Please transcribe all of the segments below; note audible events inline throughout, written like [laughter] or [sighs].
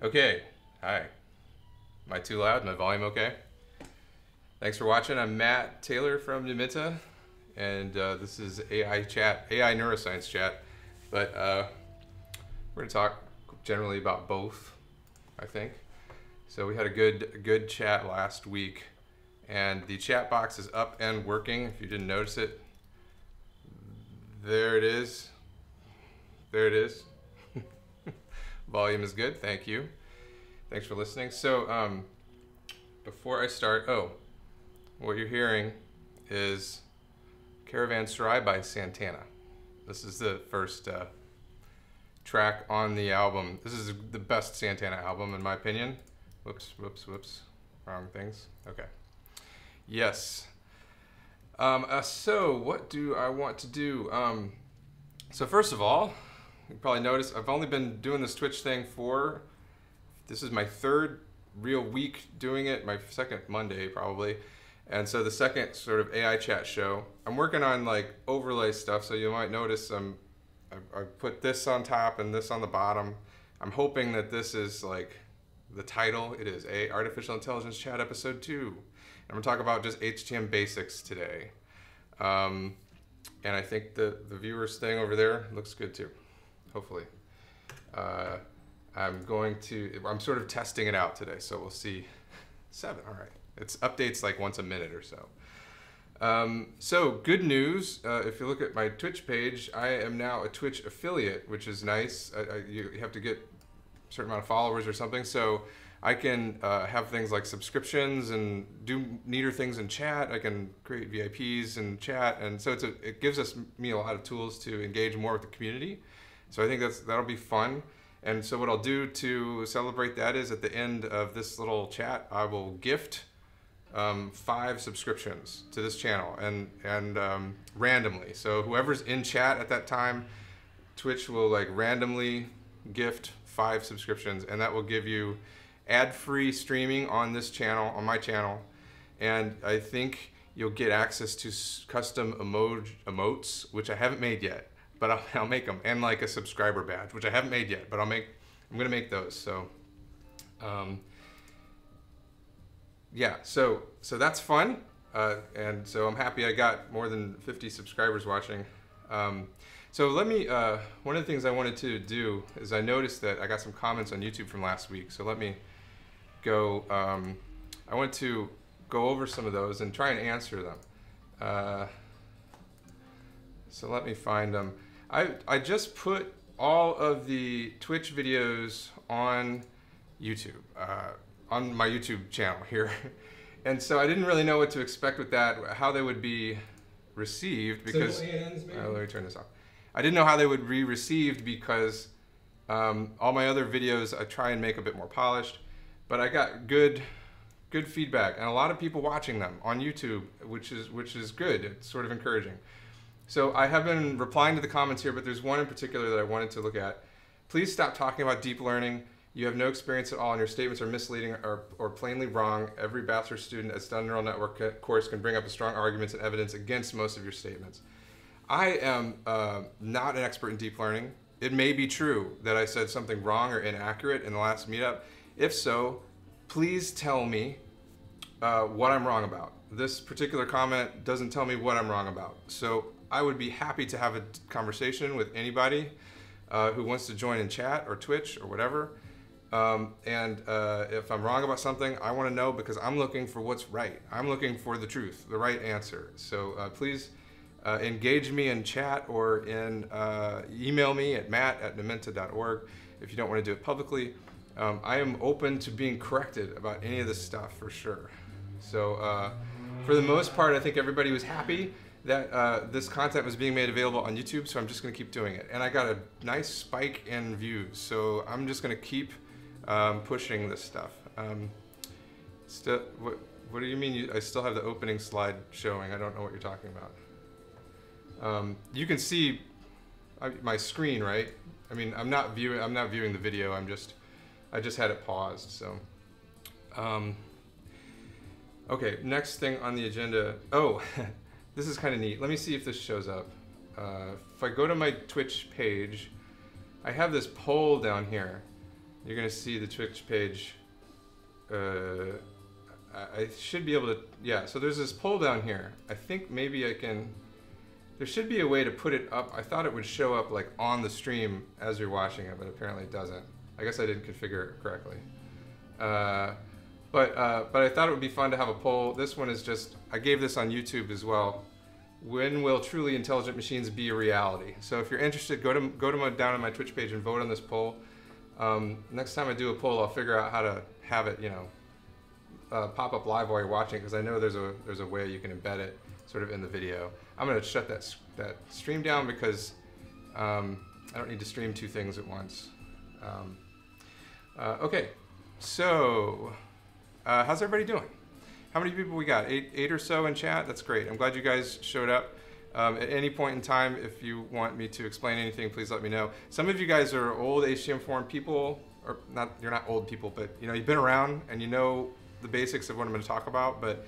Okay, hi. Am I too loud? My volume okay? Thanks for watching. I'm Matt Taylor from Numenta, and uh, this is AI Chat, AI Neuroscience Chat. But uh, we're to talk generally about both, I think. So we had a good, good chat last week, and the chat box is up and working. If you didn't notice it, there it is. There it is. Volume is good. Thank you. Thanks for listening. So, um, before I start, oh, what you're hearing is Caravanserai by Santana. This is the first uh, track on the album. This is the best Santana album, in my opinion. Whoops, whoops, whoops. Wrong things. Okay. Yes. Um, uh, so, what do I want to do? Um, so, first of all, you probably noticed I've only been doing this Twitch thing for, this is my third real week doing it, my second Monday probably. And so the second sort of AI chat show, I'm working on like overlay stuff. So you might notice I'm, I, I put this on top and this on the bottom. I'm hoping that this is like the title. It is a artificial intelligence chat episode two. And I'm gonna talk about just HTM basics today. Um, and I think the, the viewers thing over there looks good too hopefully. Uh, I'm going to, I'm sort of testing it out today, so we'll see. Seven, all right. It's updates like once a minute or so. Um, so good news, uh, if you look at my Twitch page, I am now a Twitch affiliate, which is nice. I, I, you have to get a certain amount of followers or something. So I can uh, have things like subscriptions and do neater things in chat. I can create VIPs and chat. And so it's a, it gives us me a lot of tools to engage more with the community. So I think that's that'll be fun. And so what I'll do to celebrate that is at the end of this little chat, I will gift um, five subscriptions to this channel and and um, randomly. So whoever's in chat at that time, Twitch will like randomly gift five subscriptions, and that will give you ad-free streaming on this channel, on my channel, and I think you'll get access to custom emoji emotes, which I haven't made yet but I'll, [laughs] I'll make them and like a subscriber badge, which I haven't made yet, but I'll make, I'm gonna make those. So, um, yeah, so, so that's fun. Uh, and so I'm happy I got more than 50 subscribers watching. Um, so let me, uh, one of the things I wanted to do is I noticed that I got some comments on YouTube from last week. So let me go, um, I want to go over some of those and try and answer them. Uh, so let me find them. I, I just put all of the Twitch videos on YouTube, uh, on my YouTube channel here. [laughs] and so I didn't really know what to expect with that, how they would be received because, uh, let me turn this off. I didn't know how they would be received because um, all my other videos I try and make a bit more polished, but I got good, good feedback and a lot of people watching them on YouTube, which is, which is good. It's sort of encouraging. So I have been replying to the comments here, but there's one in particular that I wanted to look at. Please stop talking about deep learning. You have no experience at all, and your statements are misleading or, or plainly wrong. Every bachelor's student at Stun Neural Network course can bring up strong arguments and evidence against most of your statements. I am uh, not an expert in deep learning. It may be true that I said something wrong or inaccurate in the last meetup. If so, please tell me uh, what I'm wrong about. This particular comment doesn't tell me what I'm wrong about. So I would be happy to have a conversation with anybody uh, who wants to join in chat or Twitch or whatever. Um, and uh, if I'm wrong about something, I want to know because I'm looking for what's right. I'm looking for the truth, the right answer. So uh, please uh, engage me in chat or in uh, email me at matt at numenta.org if you don't want to do it publicly. Um, I am open to being corrected about any of this stuff for sure. So uh, for the most part, I think everybody was happy that uh, this content was being made available on YouTube, so I'm just going to keep doing it. And I got a nice spike in views, so I'm just going to keep um, pushing this stuff. Um, still, what, what do you mean? You, I still have the opening slide showing. I don't know what you're talking about. Um, you can see my screen, right? I mean, I'm not viewing. I'm not viewing the video. I'm just, I just had it paused. So, um, okay. Next thing on the agenda. Oh. [laughs] This is kind of neat. Let me see if this shows up. Uh, if I go to my Twitch page, I have this poll down here. you're gonna see the Twitch page. Uh, I, should be able to, yeah. So there's this poll down here. I think maybe I can. There should be a way to put it up. I thought it would show up like on the stream as you're watching it, but apparently it doesn't. I guess I didn't configure it correctly. Uh, but uh, but I thought it would be fun to have a poll. This one is just I gave this on YouTube as well. When will truly intelligent machines be a reality? So if you're interested, go to go to my, down on my Twitch page and vote on this poll. Um, next time I do a poll, I'll figure out how to have it, you know, uh, pop up live while you're watching because I know there's a there's a way you can embed it sort of in the video. I'm gonna shut that that stream down because um, I don't need to stream two things at once. Um, uh, okay, so uh, how's everybody doing? How many people we got? Eight, eight or so in chat. That's great. I'm glad you guys showed up. Um, at any point in time, if you want me to explain anything, please let me know. Some of you guys are old HTM forum people, or not. You're not old people, but you know you've been around and you know the basics of what I'm going to talk about. But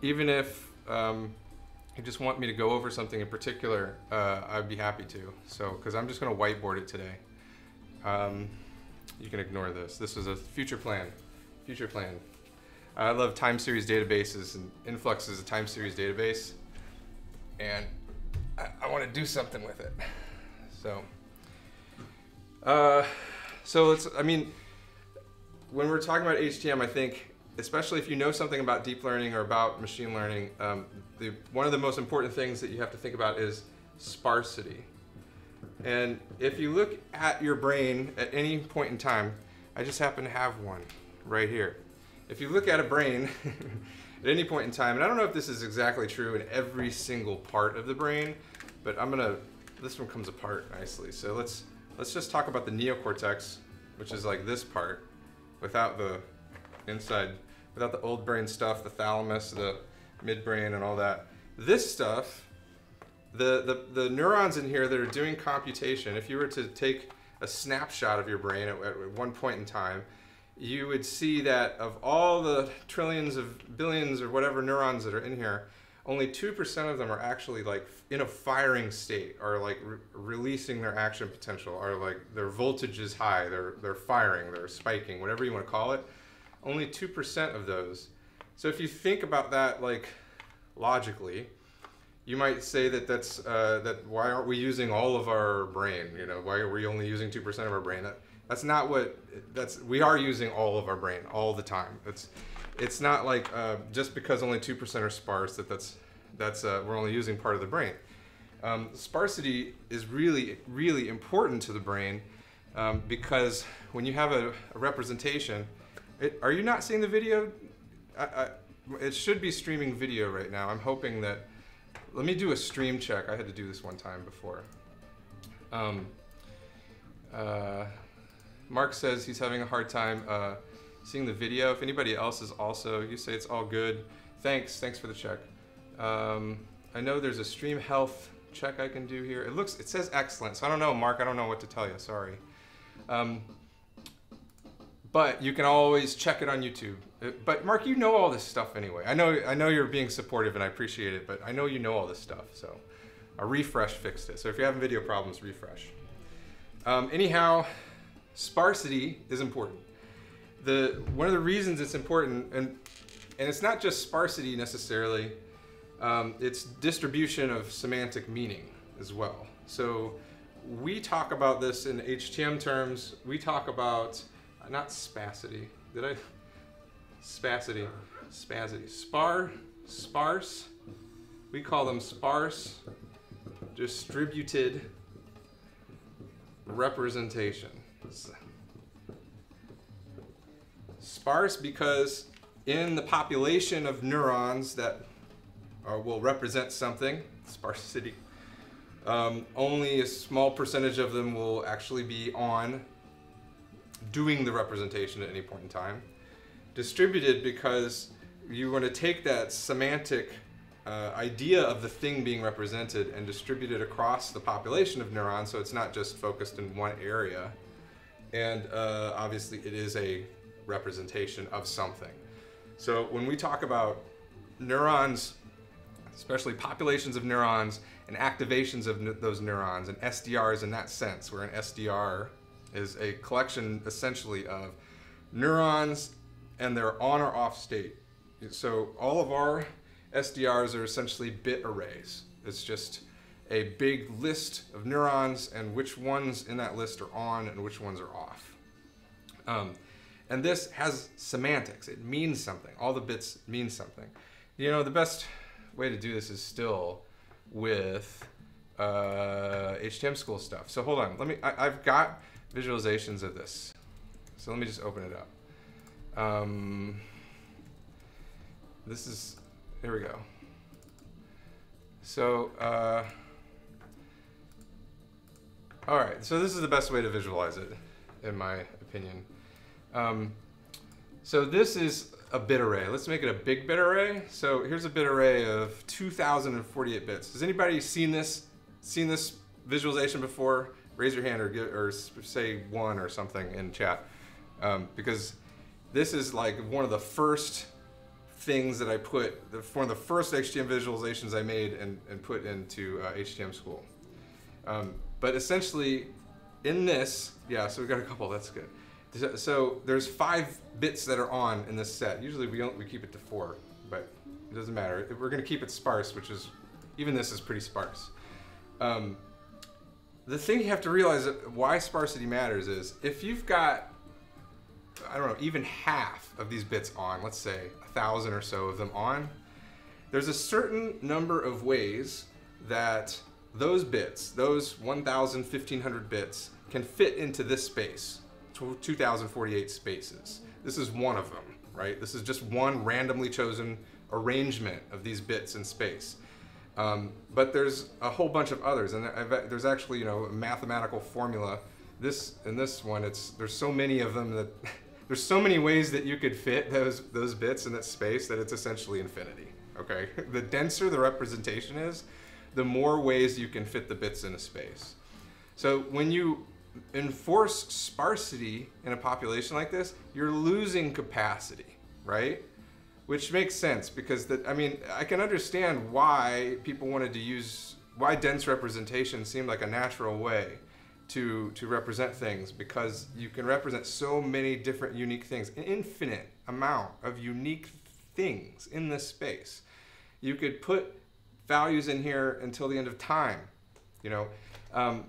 even if um, you just want me to go over something in particular, uh, I'd be happy to. So, because I'm just going to whiteboard it today. Um, you can ignore this. This is a future plan. Future plan. I love time series databases, and Influx is a time series database, and I, I want to do something with it. So, uh, so it's. I mean, when we're talking about HTM, I think, especially if you know something about deep learning or about machine learning, um, the one of the most important things that you have to think about is sparsity. And if you look at your brain at any point in time, I just happen to have one right here if you look at a brain [laughs] at any point in time, and I don't know if this is exactly true in every single part of the brain, but I'm gonna, this one comes apart nicely. So let's, let's just talk about the neocortex, which is like this part, without the inside, without the old brain stuff, the thalamus, the midbrain and all that. This stuff, the, the, the neurons in here that are doing computation, if you were to take a snapshot of your brain at, at one point in time, you would see that of all the trillions of billions or whatever neurons that are in here, only 2% of them are actually like in a firing state or like re releasing their action potential or like their voltage is high, they're, they're firing, they're spiking, whatever you want to call it. Only 2% of those. So if you think about that like logically, you might say that that's uh, that why aren't we using all of our brain? You know, why are we only using 2% of our brain? That, that's not what that's. We are using all of our brain all the time. It's it's not like uh, just because only two percent are sparse that that's that's uh, we're only using part of the brain. Um, sparsity is really really important to the brain um, because when you have a, a representation, it, are you not seeing the video? I, I, it should be streaming video right now. I'm hoping that. Let me do a stream check. I had to do this one time before. Um, uh, Mark says he's having a hard time uh, seeing the video. If anybody else is also, you say it's all good. Thanks, thanks for the check. Um, I know there's a stream health check I can do here. It looks, it says excellent. So I don't know, Mark. I don't know what to tell you. Sorry. Um, but you can always check it on YouTube. Uh, but Mark, you know all this stuff anyway. I know, I know you're being supportive and I appreciate it. But I know you know all this stuff. So a refresh fixed it. So if you're having video problems, refresh. Um, anyhow sparsity is important. The one of the reasons it's important, and and it's not just sparsity necessarily, um, it's distribution of semantic meaning as well. So we talk about this in HTM terms. We talk about uh, not spacity. Did I? Spacity, spacity, spar, sparse. We call them sparse distributed representation. Sparse because in the population of neurons that are, will represent something, [laughs] sparsity, um, only a small percentage of them will actually be on doing the representation at any point in time. Distributed because you want to take that semantic uh, idea of the thing being represented and distribute it across the population of neurons so it's not just focused in one area. And uh, obviously it is a representation of something. So when we talk about neurons, especially populations of neurons and activations of those neurons and SDRs in that sense, where an SDR is a collection essentially of neurons and their on or off state. So all of our SDRs are essentially bit arrays. It's just a big list of neurons and which ones in that list are on and which ones are off. Um, and this has semantics. It means something. All the bits mean something. You know, the best way to do this is still with uh, HTM school stuff. So hold on. Let me. I, have got visualizations of this. So let me just open it up. Um, this is. Here we go. So. Uh, all right. So this is the best way to visualize it, in my opinion. Um, so this is a bit array. Let's make it a big bit array. So here's a bit array of 2048 bits. Has anybody seen this seen this visualization before? Raise your hand or, or say one or something in chat. Um, because this is like one of the first things that I put, one of the first HTML visualizations I made and, and put into uh, HTM school. Um, but essentially, in this, yeah, so we've got a couple, that's good. So there's five bits that are on in this set. Usually we don't we keep it to four, but it doesn't matter. We're going to keep it sparse, which is even this is pretty sparse. Um, the thing you have to realize why sparsity matters is if you've got I don't know even half of these bits on, let's say a thousand or so of them on, there's a certain number of ways that those bits, those 1,000, 1,500 bits, can fit into this space. 2048 spaces. This is one of them, right? This is just one randomly chosen arrangement of these bits in space. Um, but there's a whole bunch of others, and there's actually, you know, a mathematical formula. This in this one, it's there's so many of them that [laughs] there's so many ways that you could fit those those bits in that space that it's essentially infinity. Okay, [laughs] the denser the representation is, the more ways you can fit the bits in a space. So when you enforce sparsity in a population like this, you're losing capacity, right? Which makes sense because that I mean I can understand why people wanted to use why dense representation seemed like a natural way to to represent things because you can represent so many different unique things, an infinite amount of unique things in this space. You could put values in here until the end of time, you know. Um,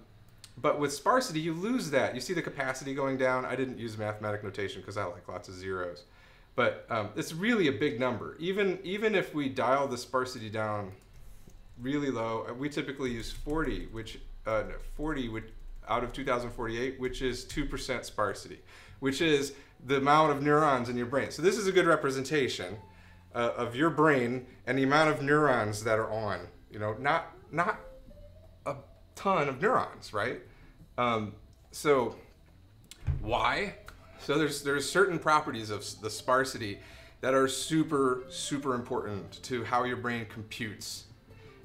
but with sparsity, you lose that. You see the capacity going down. I didn't use mathematic notation because I like lots of zeros. But um, it's really a big number. Even, even if we dial the sparsity down really low, uh, we typically use 40, which uh, 40 would, out of 2048, which is 2% sparsity, which is the amount of neurons in your brain. So this is a good representation uh, of your brain and the amount of neurons that are on. You know, not not a ton of neurons, right? Um, so why? So there's there's certain properties of the sparsity that are super super important to how your brain computes,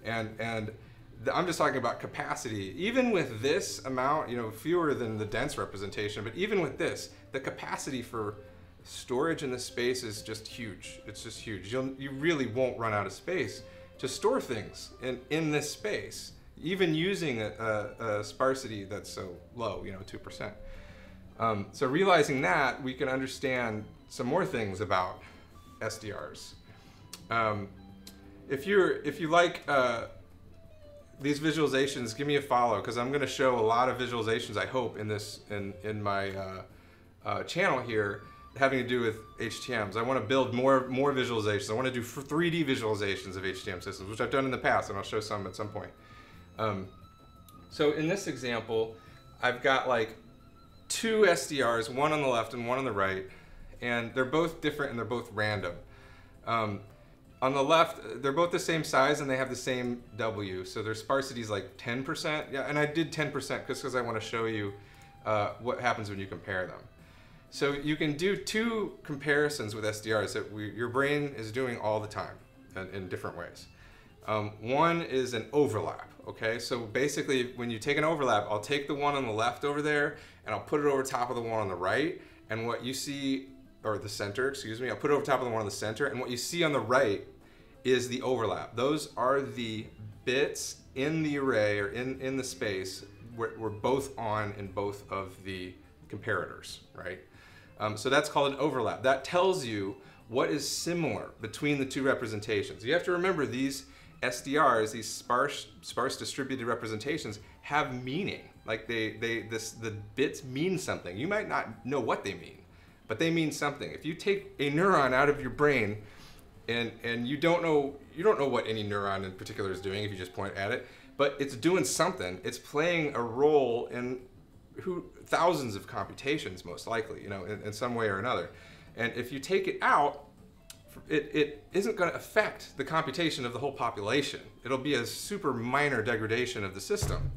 and and I'm just talking about capacity. Even with this amount, you know, fewer than the dense representation, but even with this, the capacity for storage in this space is just huge. It's just huge. You'll, you really won't run out of space to store things in, in this space even using a, a, a sparsity that's so low, you know, 2%. Um, so realizing that, we can understand some more things about SDRs. Um, if you're if you like uh, these visualizations, give me a follow because I'm going to show a lot of visualizations. I hope in this in in my uh, uh, channel here having to do with HTMs. I want to build more more visualizations. I want to do 3D visualizations of HTM systems, which I've done in the past, and I'll show some at some point. Um, so in this example, I've got like two SDRs, one on the left and one on the right, and they're both different and they're both random. Um, on the left, they're both the same size and they have the same W, so their sparsity is like 10%. Yeah, and I did 10% just because I want to show you uh, what happens when you compare them. So you can do two comparisons with SDRs that we, your brain is doing all the time in, in different ways. Um, one is an overlap, okay? So basically, when you take an overlap, I'll take the one on the left over there, and I'll put it over top of the one on the right, and what you see, or the center, excuse me, I'll put it over top of the one on the center, and what you see on the right is the overlap. Those are the bits in the array, or in, in the space, where we're both on in both of the comparators, right? Um, so that's called an overlap. That tells you what is similar between the two representations. You have to remember these SDRs, these sparse, sparse distributed representations, have meaning. Like they, they, this, the bits mean something. You might not know what they mean, but they mean something. If you take a neuron out of your brain, and and you don't know you don't know what any neuron in particular is doing if you just point at it, but it's doing something. It's playing a role in who thousands of computations most likely, you know, in, in some way or another. And if you take it out, it, it isn't going to affect the computation of the whole population. It'll be a super minor degradation of the system.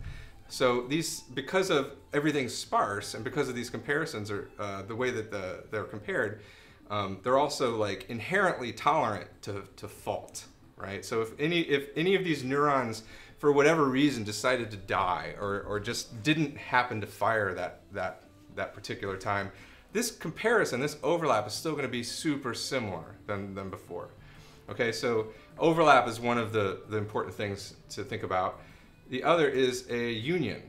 So these, because of everything sparse and because of these comparisons or uh, the way that the, they're compared, um, they're also like inherently tolerant to, to fault, right? So if any, if any of these neurons, for whatever reason, decided to die or, or just didn't happen to fire that, that, that particular time, this comparison, this overlap is still going to be super similar than, than before. Okay, so overlap is one of the, the important things to think about. The other is a union.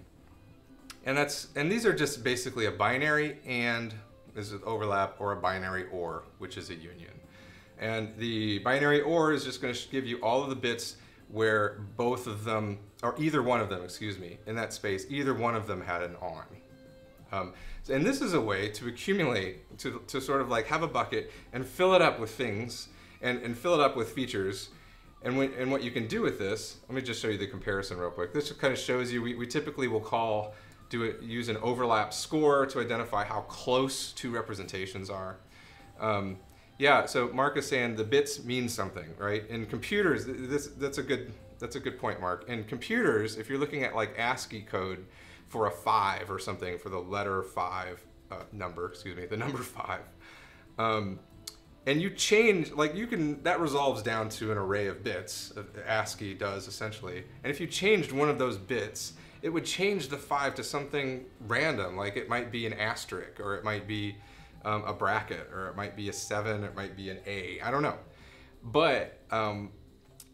And that's and these are just basically a binary and is an overlap or a binary or, which is a union. And the binary or is just going to give you all of the bits where both of them, or either one of them, excuse me, in that space, either one of them had an on. Um, and this is a way to accumulate, to, to sort of like have a bucket and fill it up with things and, and fill it up with features and, when, and what you can do with this, let me just show you the comparison real quick. This kind of shows you, we, we typically will call, do it, use an overlap score to identify how close two representations are. Um, yeah, so Mark is saying the bits mean something, right? In computers, this, that's, a good, that's a good point, Mark. In computers, if you're looking at like ASCII code for a five or something, for the letter five uh, number, excuse me, the [laughs] number five, um, and you change like you can that resolves down to an array of bits ascii does essentially and if you changed one of those bits it would change the five to something random like it might be an asterisk or it might be um, a bracket or it might be a seven it might be an a i don't know but um,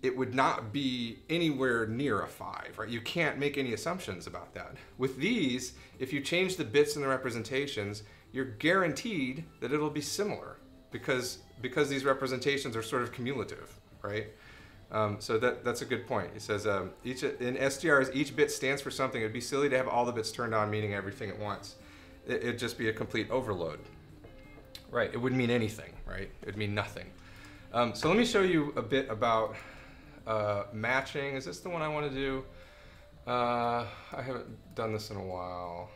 it would not be anywhere near a five right you can't make any assumptions about that with these if you change the bits in the representations you're guaranteed that it'll be similar because because these representations are sort of cumulative, right? Um, so that that's a good point. He says um, each in SDRs each bit stands for something. It'd be silly to have all the bits turned on, meaning everything at once. It, would just be a complete overload. Right? It wouldn't mean anything. Right? It'd mean nothing. Um, so let me show you a bit about uh, matching. Is this the one I want to do? Uh, I haven't done this in a while.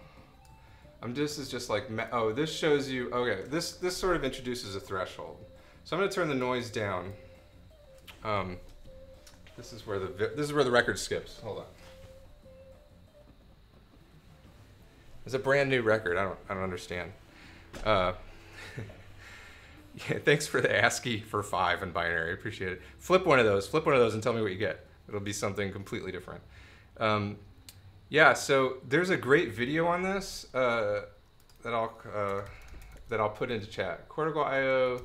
I'm this is just like oh this shows you okay this this sort of introduces a threshold. So I'm going to turn the noise down. Um, this is where the this is where the record skips. Hold on. It's a brand new record. I don't I don't understand. Uh, yeah, [laughs] thanks for the ASCII for five and binary. Appreciate it. Flip one of those. Flip one of those and tell me what you get. It'll be something completely different. Um, yeah, so there's a great video on this uh, that I'll uh, that I'll put into chat. Cortical.io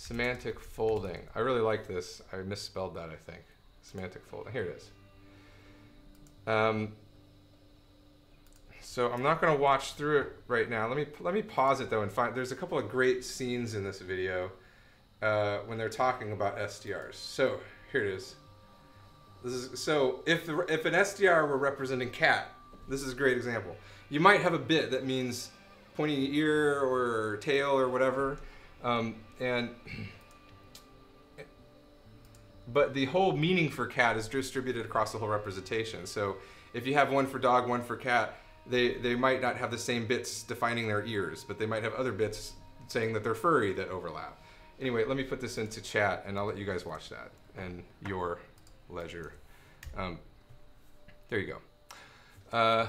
semantic folding. I really like this. I misspelled that. I think semantic folding. Here it is. Um, so I'm not going to watch through it right now. Let me let me pause it though and find. There's a couple of great scenes in this video uh, when they're talking about SDRs. So here it is. This is so if if an SDR were representing cat, this is a great example. You might have a bit that means pointing ear or tail or whatever, um, and [clears throat] but the whole meaning for cat is distributed across the whole representation. So if you have one for dog, one for cat, they they might not have the same bits defining their ears, but they might have other bits saying that they're furry that overlap. Anyway, let me put this into chat and I'll let you guys watch that and your leisure. Um, there you go. Uh,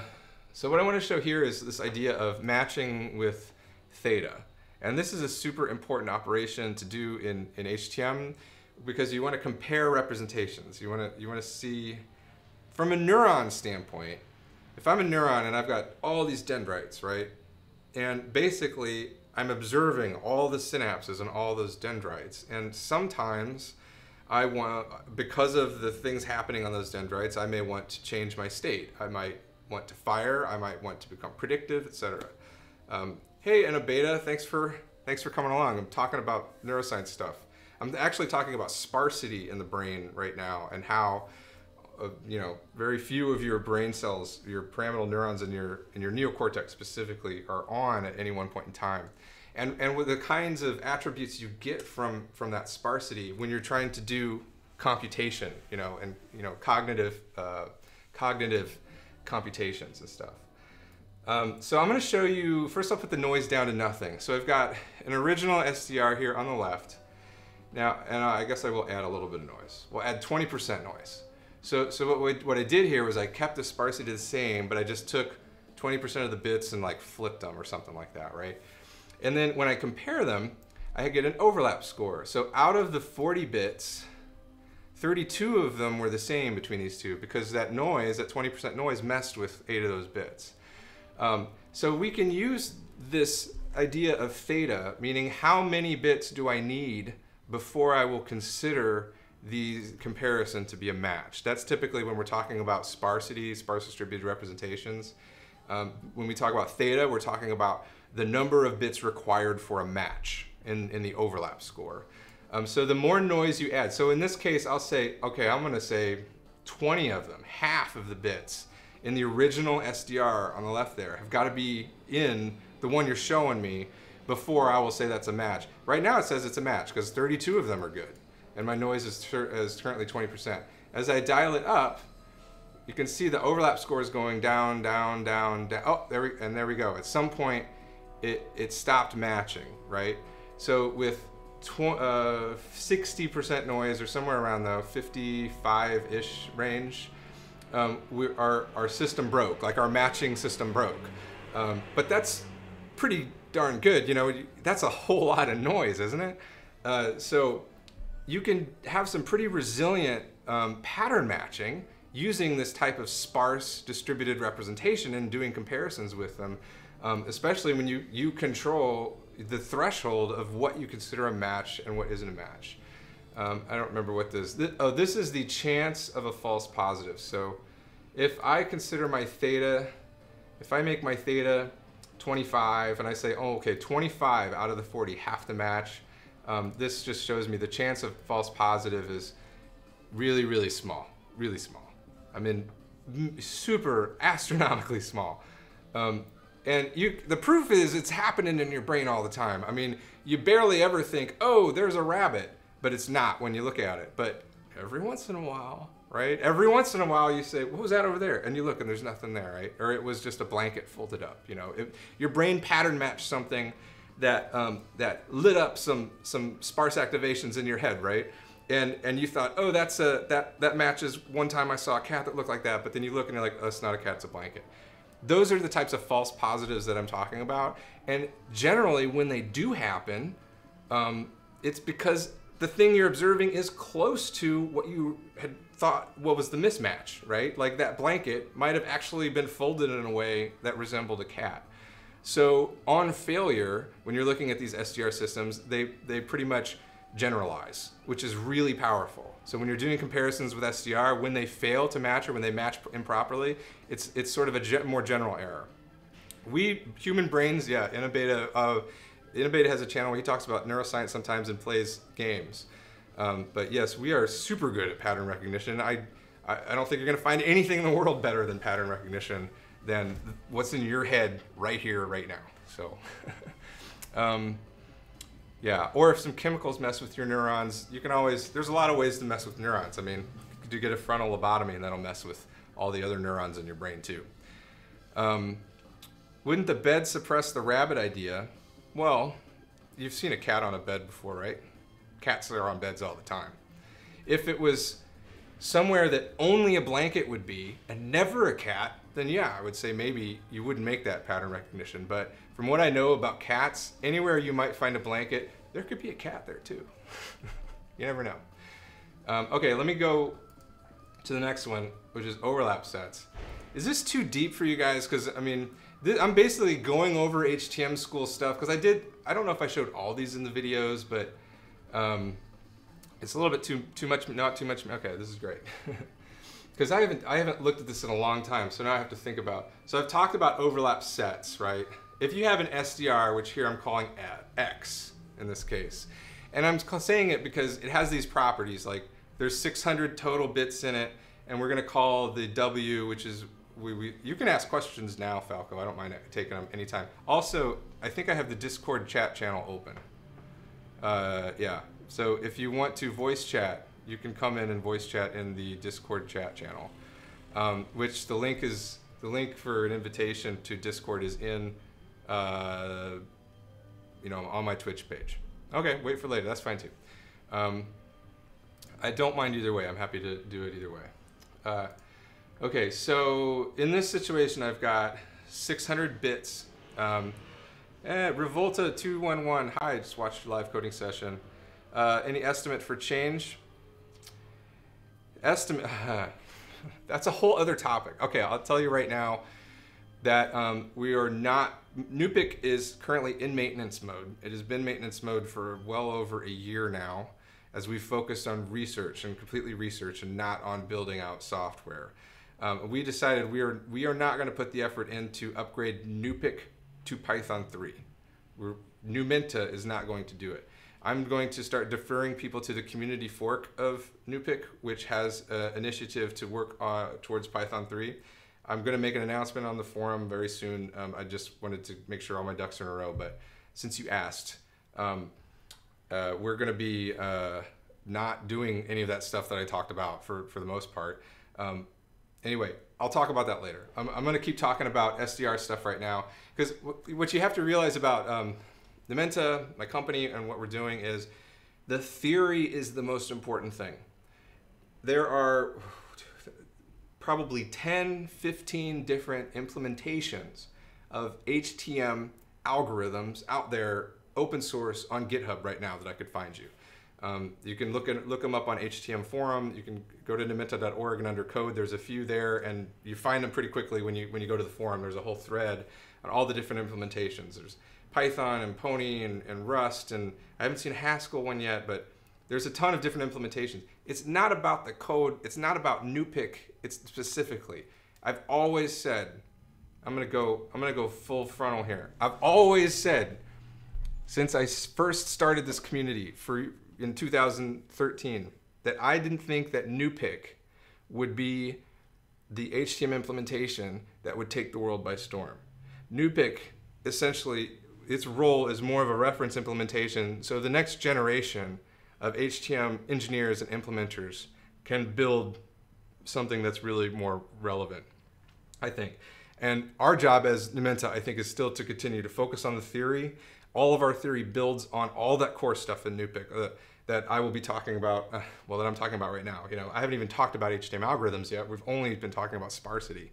so what I want to show here is this idea of matching with theta. And this is a super important operation to do in, in HTM because you want to compare representations. You want to, you want to see, from a neuron standpoint, if I'm a neuron and I've got all these dendrites, right? And basically, I'm observing all the synapses and all those dendrites. And sometimes I want, because of the things happening on those dendrites, I may want to change my state. I might want to fire, I might want to become predictive, etc. Um, hey, Anna Beta, thanks for thanks for coming along. I'm talking about neuroscience stuff. I'm actually talking about sparsity in the brain right now and how you know very few of your brain cells, your pyramidal neurons in your in your neocortex specifically, are on at any one point in time. And and with the kinds of attributes you get from from that sparsity when you're trying to do computation, you know, and you know cognitive uh, cognitive computations and stuff. Um, so I'm going to show you, first I'll put the noise down to nothing. So I've got an original SDR here on the left. Now, and I guess I will add a little bit of noise. We'll add 20% noise. So, so what, we, what I did here was I kept the sparsity the same, but I just took 20% of the bits and like flipped them or something like that, right? And then when I compare them, I get an overlap score. So out of the 40 bits, 32 of them were the same between these two because that noise, that 20% noise messed with eight of those bits. Um, so we can use this idea of theta, meaning how many bits do I need before I will consider the comparison to be a match. That's typically when we're talking about sparsity, sparse distributed representations. Um, when we talk about theta, we're talking about the number of bits required for a match in, in the overlap score. Um, so the more noise you add, so in this case, I'll say, okay, I'm gonna say 20 of them, half of the bits in the original SDR on the left there have got to be in the one you're showing me before I will say that's a match. Right now it says it's a match because 32 of them are good and my noise is, is currently 20%. As I dial it up, you can see the overlap score is going down, down, down, down. Oh, there we, and there we go. At some point, it, it stopped matching, right? So with 60% uh, noise or somewhere around the 55-ish range, um, we, our, our system broke, like our matching system broke. Um, but that's pretty darn good, you know, that's a whole lot of noise, isn't it? Uh, so you can have some pretty resilient um, pattern matching using this type of sparse distributed representation and doing comparisons with them, um, especially when you, you control the threshold of what you consider a match and what isn't a match. Um, I don't remember what this, this, oh, this is the chance of a false positive. So if I consider my theta, if I make my theta 25 and I say, oh, okay, 25 out of the 40 have to match, um, this just shows me the chance of false positive is really, really small, really small. I mean, super astronomically small. Um, and you, the proof is it's happening in your brain all the time. I mean, you barely ever think, oh, there's a rabbit but it's not when you look at it. But every once in a while, right? Every once in a while you say, what was that over there? And you look and there's nothing there, right? Or it was just a blanket folded up, you know. It, your brain pattern matched something that, um, that lit up some, some sparse activations in your head, right? And, and you thought, oh, that's a, that, that matches one time I saw a cat that looked like that, but then you look and you're like, oh, it's not a cat, it's a blanket. Those are the types of false positives that I'm talking about. And generally, when they do happen, um, it's because the thing you're observing is close to what you had thought what was the mismatch, right? Like that blanket might have actually been folded in a way that resembled a cat. So on failure, when you're looking at these SDR systems, they, they pretty much generalize, which is really powerful. So when you're doing comparisons with SDR, when they fail to match or when they match improperly, it's, it's sort of a ge more general error. We, human brains, yeah, in a beta, uh, Innobeta has a channel where he talks about neuroscience sometimes and plays games. Um, but yes, we are super good at pattern recognition. I, I, I don't think you're going to find anything in the world better than pattern recognition than what's in your head right here, right now. So, [laughs] um, yeah. Or if some chemicals mess with your neurons, you can always, there's a lot of ways to mess with neurons. I mean, you get a frontal lobotomy and that'll mess with all the other neurons in your brain too. Um, wouldn't the bed suppress the rabbit idea? Well, you've seen a cat on a bed before, right? Cats are on beds all the time. If it was somewhere that only a blanket would be and never a cat, then yeah, I would say maybe you wouldn't make that pattern recognition. But from what I know about cats, anywhere you might find a blanket, there could be a cat there too. [laughs] you never know. Um, okay, let me go to the next one, which is overlap sets. Is this too deep for you guys? Because, I mean, I'm basically going over HTM school stuff because I did, I don't know if I showed all these in the videos, but um, it's a little bit too, too much, not too much. Okay, this is great. [laughs] Because I haven't, I haven't looked at this in a long time, so now I have to think about. So I've talked about overlap sets, right? if you have an SDR, which here I'm calling X in this case, and I'm saying it because it has these properties like there's 600 total bits in it, and we're gonna call the W, which is we, we, you can ask questions now, Falco. I don't mind taking them anytime. Also, I think I have the Discord chat channel open. Uh, yeah, so if you want to voice chat, you can come in and voice chat in the Discord chat channel, um, which the link is the link for an invitation to Discord is in, uh, you know, on my Twitch page. Okay, wait for later. That's fine too. Um, I don't mind either way. I'm happy to do it either way. Uh, okay, so in this situation, I've got 600 bits. Um, eh, Revolta 211, hi, just watched your live coding session. Uh, any estimate for change? Estimate, [laughs] that's a whole other topic. Okay, I'll tell you right now that um, we are not, NuPic is currently in maintenance mode. It has been maintenance mode for well over a year now as we focused on research and completely research and not on building out software. Um, we decided we are, we are not going to put the effort in to upgrade NuPic to Python 3. We're, Numenta is not going to do it. I'm going to start deferring people to the community fork of NuPic, which has an initiative to work uh, towards Python 3. I'm going to make an announcement on the forum very soon. Um, I just wanted to make sure all my ducks are in a row, but since you asked, um, uh, we're going to be uh, not doing any of that stuff that I talked about for, for the most part. Um, anyway, I'll talk about that later. I'm, I'm going to keep talking about SDR stuff right now because what you have to realize about Numenta, my company, and what we're doing is the theory is the most important thing. There are probably 10, 15 different implementations of HTM algorithms out there open source on GitHub right now that I could find you. Um, you can look, at, look them up on HTM forum. You can go to numenta.org and under code, there's a few there, and you find them pretty quickly when you when you go to the forum. There's a whole thread on all the different implementations. There's Python and Pony and, and Rust, and I haven't seen Haskell one yet, but there's a ton of different implementations. It's not about the code. It's not about NuPic. It's specifically. I've always said, I'm gonna go. I'm gonna go full frontal here. I've always said since I first started this community for in 2013 that I didn't think that NuPic would be the HTM implementation that would take the world by storm. NuPic essentially its role is more of a reference implementation so the next generation of HTM engineers and implementers can build something that's really more relevant, I think. And our job as Numenta, I think, is still to continue to focus on the theory all of our theory builds on all that core stuff in NuPic uh, that I will be talking about, uh, well, that I'm talking about right now. You know, I haven't even talked about HTM algorithms yet. We've only been talking about sparsity.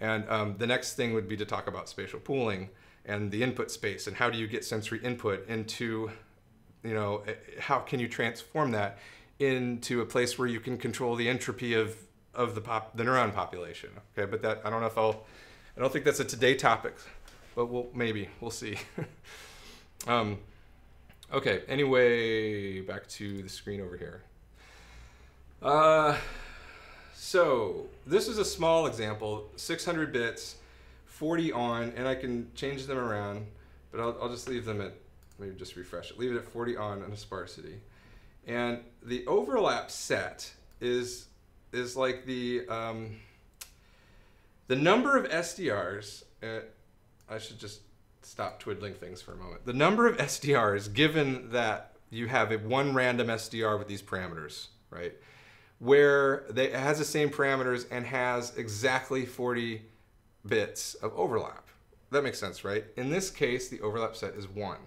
And um, the next thing would be to talk about spatial pooling and the input space and how do you get sensory input into, you know, eh, how can you transform that into a place where you can control the entropy of, of the, pop, the neuron population. Okay, but that, I don't know if I'll, I don't think that's a today topic, but we'll, maybe, we'll see. [laughs] Um, okay, anyway, back to the screen over here. Uh, so this is a small example, 600 bits, 40 on, and I can change them around, but I'll, I'll just leave them at, maybe just refresh it, leave it at 40 on and a sparsity. And the overlap set is, is like the, um, the number of SDRs, uh, I should just stop twiddling things for a moment. The number of SDRs, given that you have a one random SDR with these parameters, right? Where they, it has the same parameters and has exactly 40 bits of overlap. That makes sense, right? In this case, the overlap set is one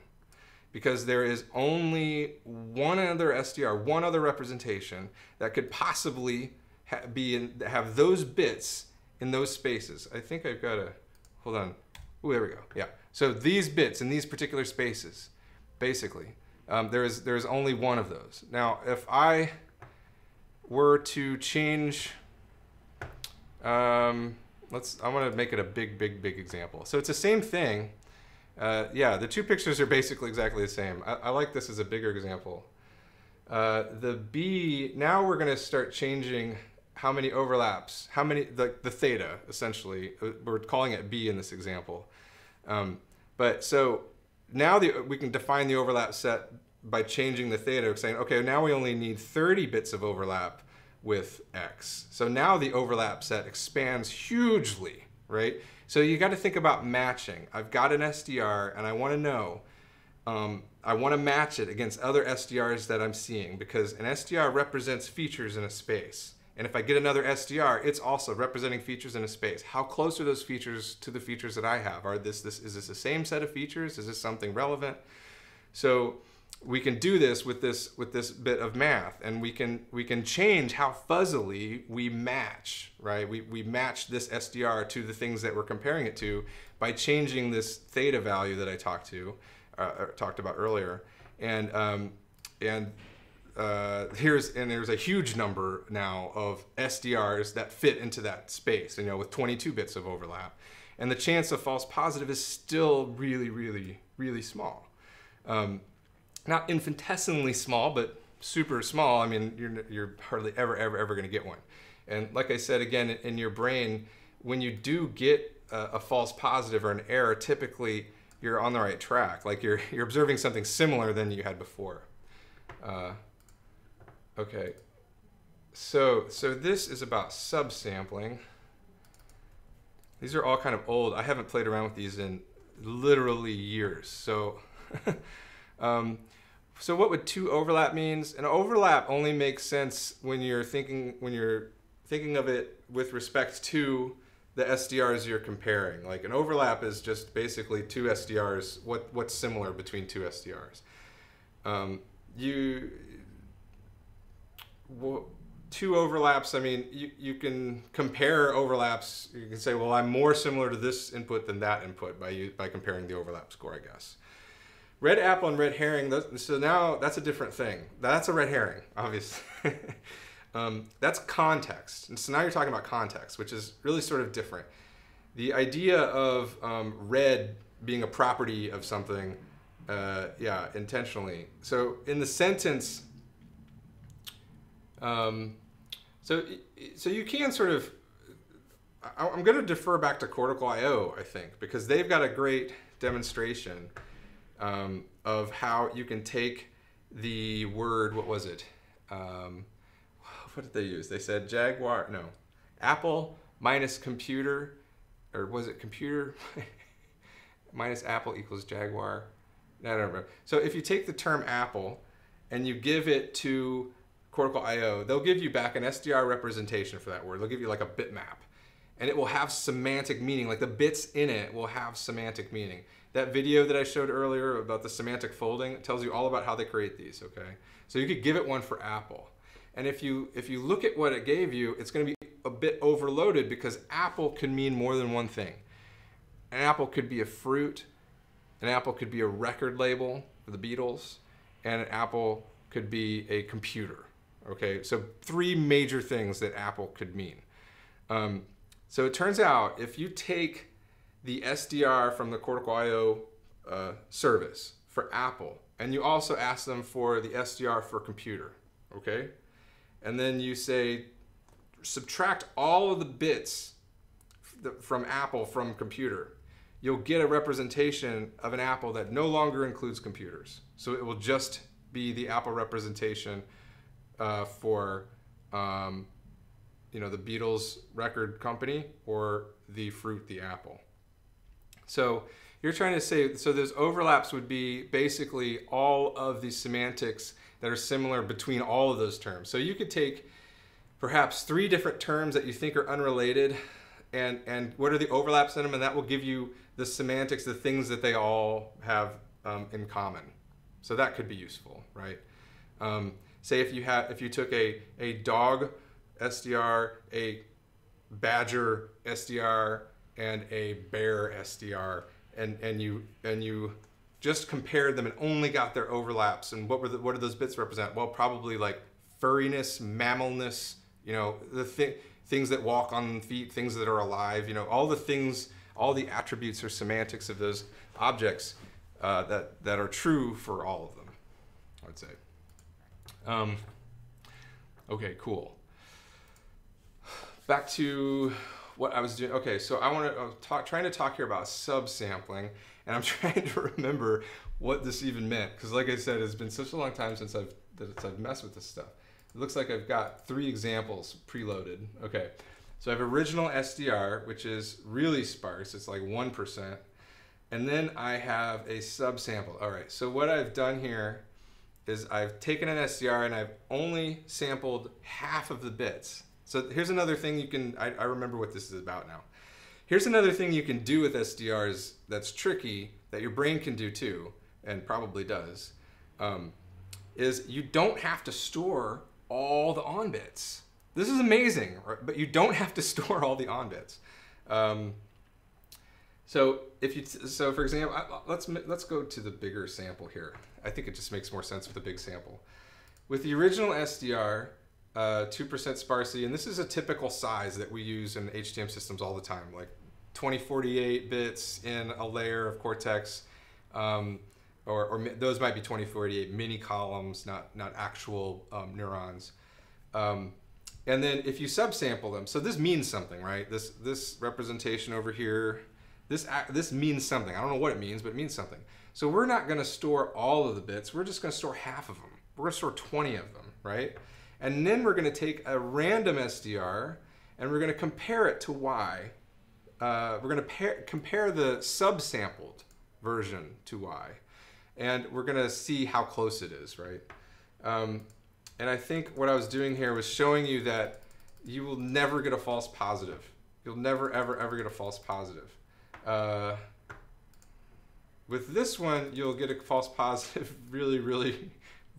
because there is only one other SDR, one other representation that could possibly ha be in, have those bits in those spaces. I think I've got a, hold on. Oh, there we go. Yeah. So these bits in these particular spaces, basically, um, there is there is only one of those. Now, if I were to change, um, let's, I want to make it a big, big, big example. So it's the same thing. Uh, yeah, the two pictures are basically exactly the same. I, I like this as a bigger example. Uh, the B, now we're going to start changing how many overlaps, how many, the, the theta, essentially. Uh, we're calling it B in this example. Um, But so now the, we can define the overlap set by changing the theta, saying, okay, now we only need 30 bits of overlap with X. So now the overlap set expands hugely, right? So you got to think about matching. I've got an SDR and I want to know, um, I want to match it against other SDRs that I'm seeing because an SDR represents features in a space. And if I get another SDR, it's also representing features in a space. How close are those features to the features that I have? Are this, this, is this the same set of features? Is this something relevant? So we can do this with this with this bit of math and we can we can change how fuzzily we match right? We, we match this SDR to the things that we're comparing it to by changing this theta value that I talked to uh, talked about earlier. And um, and uh, here's and there's a huge number now of SDRs that fit into that space, you know, with 22 bits of overlap, and the chance of false positive is still really, really, really small. Um, not infinitesimally small, but super small. I mean, you're you're hardly ever, ever, ever going to get one. And like I said again, in your brain, when you do get a, a false positive or an error, typically you're on the right track. Like you're you're observing something similar than you had before. Uh, Okay, so so this is about subsampling. These are all kind of old. I haven't played around with these in literally years. So, [laughs] um, so what would two overlap means? An overlap only makes sense when you're thinking when you're thinking of it with respect to the SDRs you're comparing. Like an overlap is just basically two SDRs. What what's similar between two SDRs? Um, you well, two overlaps, I mean, you, you can compare overlaps. You can say, well, I'm more similar to this input than that input by, by comparing the overlap score, I guess. Red apple and red herring, so now that's a different thing. That's a red herring, obviously. [laughs] um, that's context. And so now you're talking about context, which is really sort of different. The idea of um, red being a property of something, uh, yeah, intentionally. So in the sentence, um, so, so you can sort of, I'm going to defer back to Cortical.io, I think, because they've got a great demonstration um, of how you can take the word, what was it? Um, [sighs] what did they use? They said Jaguar, no, Apple minus computer, or was it computer [laughs] minus Apple equals Jaguar? I don't remember. So if you take the term Apple and you give it to Cortical.io, they'll give you back an SDR representation for that word. They'll give you like a bitmap. And it will have semantic meaning, like the bits in it will have semantic meaning. That video that I showed earlier about the semantic folding tells you all about how they create these, okay? So you could give it one for Apple. And if you, if you look at what it gave you, it's gonna be a bit overloaded because Apple can mean more than one thing. An apple could be a fruit, an apple could be a record label for the Beatles, and an apple could be a computer. Okay, so three major things that Apple could mean. Um, so it turns out if you take the SDR from the Cortical.io uh, service for Apple, and you also ask them for the SDR for computer, okay? And then you say, subtract all of the bits from Apple from computer, you'll get a representation of an Apple that no longer includes computers. So it will just be the Apple representation uh, for um, you know the Beatles record company or the fruit, the apple. So you're trying to say so those overlaps would be basically all of the semantics that are similar between all of those terms. So you could take perhaps three different terms that you think are unrelated and and what are the overlaps in them? And that will give you the semantics the things that they all have um, in common. So that could be useful right? Um, say if you have if you took a a dog SDR, a badger SDR, and a bear SDR, and and you and you just compared them and only got their overlaps and what were the, what do those bits represent? Well, probably like furriness, mammalness, you know, the thing things that walk on feet, things that are alive, you know, all the things, all the attributes or semantics of those objects uh, that that are true for all of them. I would say. Um, okay, cool. Back to what I was doing. Okay, so I want to uh, talk, trying to talk here about subsampling, and I'm [laughs] trying to remember what this even meant because, like I said, it's been such a long time since I've that I've messed with this stuff. It looks like I've got three examples preloaded. Okay, so I have original SDR, which is really sparse. It's like one percent, and then I have a subsample. All right, so what I've done here is I've taken an SDR and I've only sampled half of the bits. So here's another thing you can, I, I remember what this is about now. Here's another thing you can do with SDRs that's tricky that your brain can do too, and probably does, um, is you don't have to store all the on bits. This is amazing, right? but you don't have to [laughs] store all the on bits. Um, so if you, so for example, let's let's go to the bigger sample here. I think it just makes more sense with a big sample. With the original SDR, 2% uh, sparsity, and this is a typical size that we use in HTM systems all the time, like 2048 bits in a layer of Cortex, um, or, or, those might be 2048 mini columns, not, not actual um, neurons. Um, and then if you subsample them, so this means something, right? This, this representation over here, this, this means something. I don't know what it means, but it means something. So we're not gonna store all of the bits, we're just gonna store half of them. We're gonna store 20 of them, right? And then we're gonna take a random SDR and we're gonna compare it to Y. Uh, we're gonna pair, compare the subsampled version to Y. And we're gonna see how close it is, right? Um, and I think what I was doing here was showing you that you will never get a false positive. You'll never, ever, ever get a false positive. Uh, with this one, you'll get a false positive [laughs] really, really,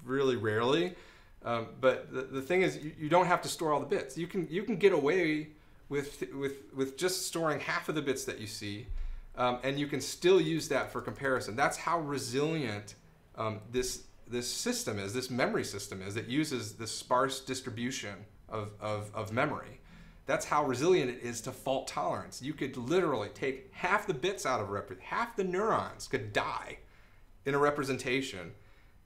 really rarely. Um, but the, the thing is, you, you, don't have to store all the bits. You can you can get away with with with just storing half of the bits that you see, um, and you can still use that for comparison. That's how resilient um, this this system is. This memory system is. It uses this sparse distribution of, of, of memory. That's how resilient it is to fault tolerance. You could literally take half the bits out of a half the neurons could die in a representation,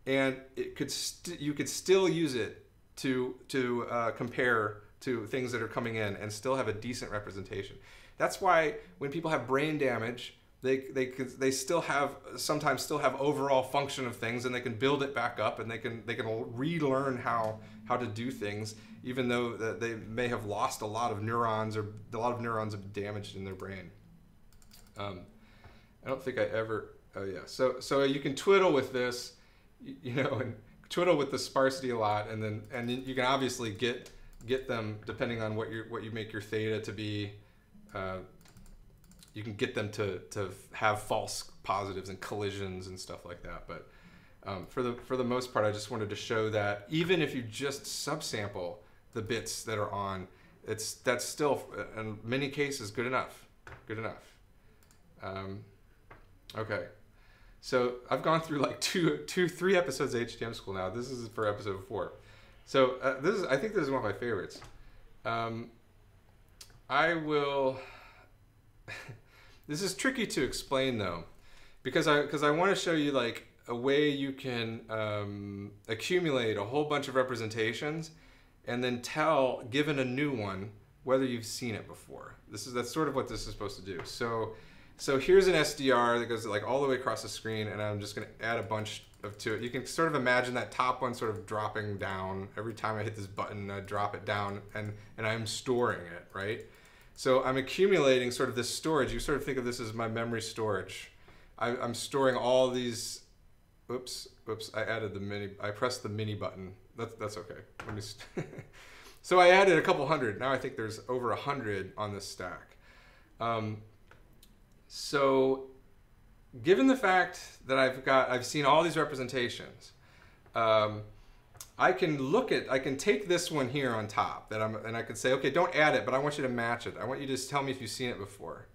and it could you could still use it to to uh, compare to things that are coming in and still have a decent representation. That's why when people have brain damage, they they they still have sometimes still have overall function of things, and they can build it back up, and they can they can relearn how how to do things even though they may have lost a lot of neurons or a lot of neurons have damaged in their brain. Um, I don't think I ever. Oh yeah. So so you can twiddle with this, you know, and twiddle with the sparsity a lot, and then and you can obviously get get them depending on what you what you make your theta to be. Uh, you can get them to to have false positives and collisions and stuff like that, but. Um, for the for the most part, I just wanted to show that even if you just subsample the bits that are on, it's that's still in many cases good enough. Good enough. Um, okay. So I've gone through like two, two, three episodes of HTM School now. This is for episode four. So uh, this is, I think this is one of my favorites. Um, I will. [laughs] this is tricky to explain though, because I because I want to show you like a way you can um, accumulate a whole bunch of representations and then tell, given a new one, whether you've seen it before. This is that's sort of what this is supposed to do. So, so here's an SDR that goes like all the way across the screen, and I'm just going to add a bunch of to it. You can sort of imagine that top one sort of dropping down every time I hit this button. I drop it down, and and I'm storing it right. So I'm accumulating sort of this storage. You sort of think of this as my memory storage. I, I'm storing all these. Oops, oops! I added the mini. I pressed the mini button that's that's okay. Let me. [laughs] so I added a couple hundred. Now I think there's over a hundred on this stack. Um, so, given the fact that I've got, I've seen all these representations. Um, I can look at, I can take this one here on top that I'm, and I can say, okay, don't add it, but I want you to match it. I want you to just tell me if you've seen it before.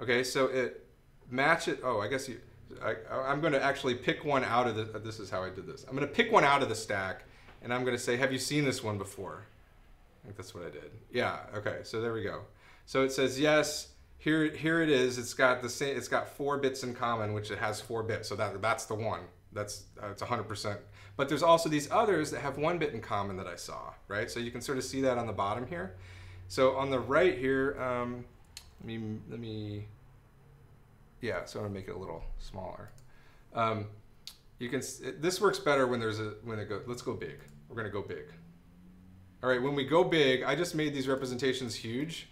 Okay, so it, match it, oh, I guess you, I, am going to actually pick one out of the, this is how I did this. I'm going to pick one out of the stack and I'm going to say, have you seen this one before? I think that's what I did. Yeah, okay, so there we go. So it says, yes, here, here it is. It's got the same, it's got four bits in common, which it has four bits. So that, that's the one. That's, uh, it's 100%. But there's also these others that have one bit in common that I saw, right? So you can sort of see that on the bottom here. So on the right here, um, let me, let me yeah, so I'm gonna make it a little smaller. Um, you can, this works better when there's a, when it goes, let's go big. We're gonna go big. All right, when we go big, I just made these representations huge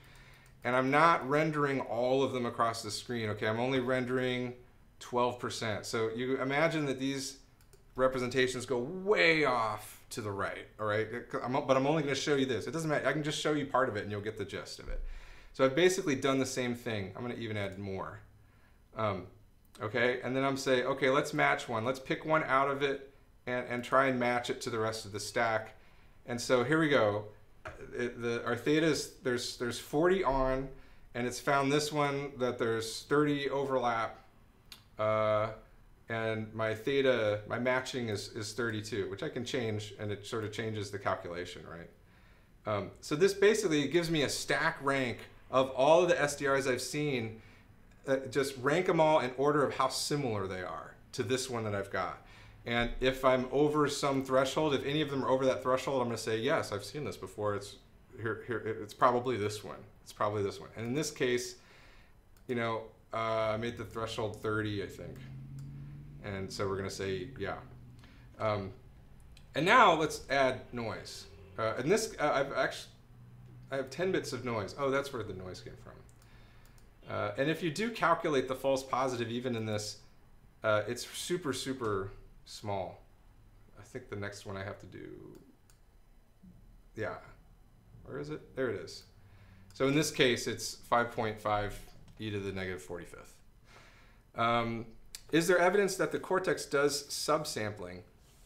and I'm not rendering all of them across the screen, okay? I'm only rendering 12%. So you imagine that these representations go way off to the right, all right? I'm, but I'm only gonna show you this. It doesn't matter, I can just show you part of it and you'll get the gist of it. So I've basically done the same thing. I'm gonna even add more. Um, okay, and then I'm saying, okay, let's match one. Let's pick one out of it and, and try and match it to the rest of the stack. And so here we go. The, our theta is, there's, there's 40 on, and it's found this one that there's 30 overlap. Uh, and my theta, my matching is, is 32, which I can change, and it sort of changes the calculation, right? Um, so this basically gives me a stack rank of all of the SDRs I've seen, uh, just rank them all in order of how similar they are to this one that I've got. And if I'm over some threshold, if any of them are over that threshold, I'm going to say, yes, I've seen this before. It's here, here, it's probably this one. It's probably this one. And in this case, you know, uh, I made the threshold 30, I think. And so we're going to say, yeah. Um, and now let's add noise. Uh, and this, uh, I've actually, I have 10 bits of noise. Oh, that's where the noise came from. Uh, and if you do calculate the false positive even in this, uh, it's super, super small. I think the next one I have to do, yeah, where is it? There it is. So in this case, it's 5.5 e to the negative 45th. Um, is there evidence that the cortex does subsampling?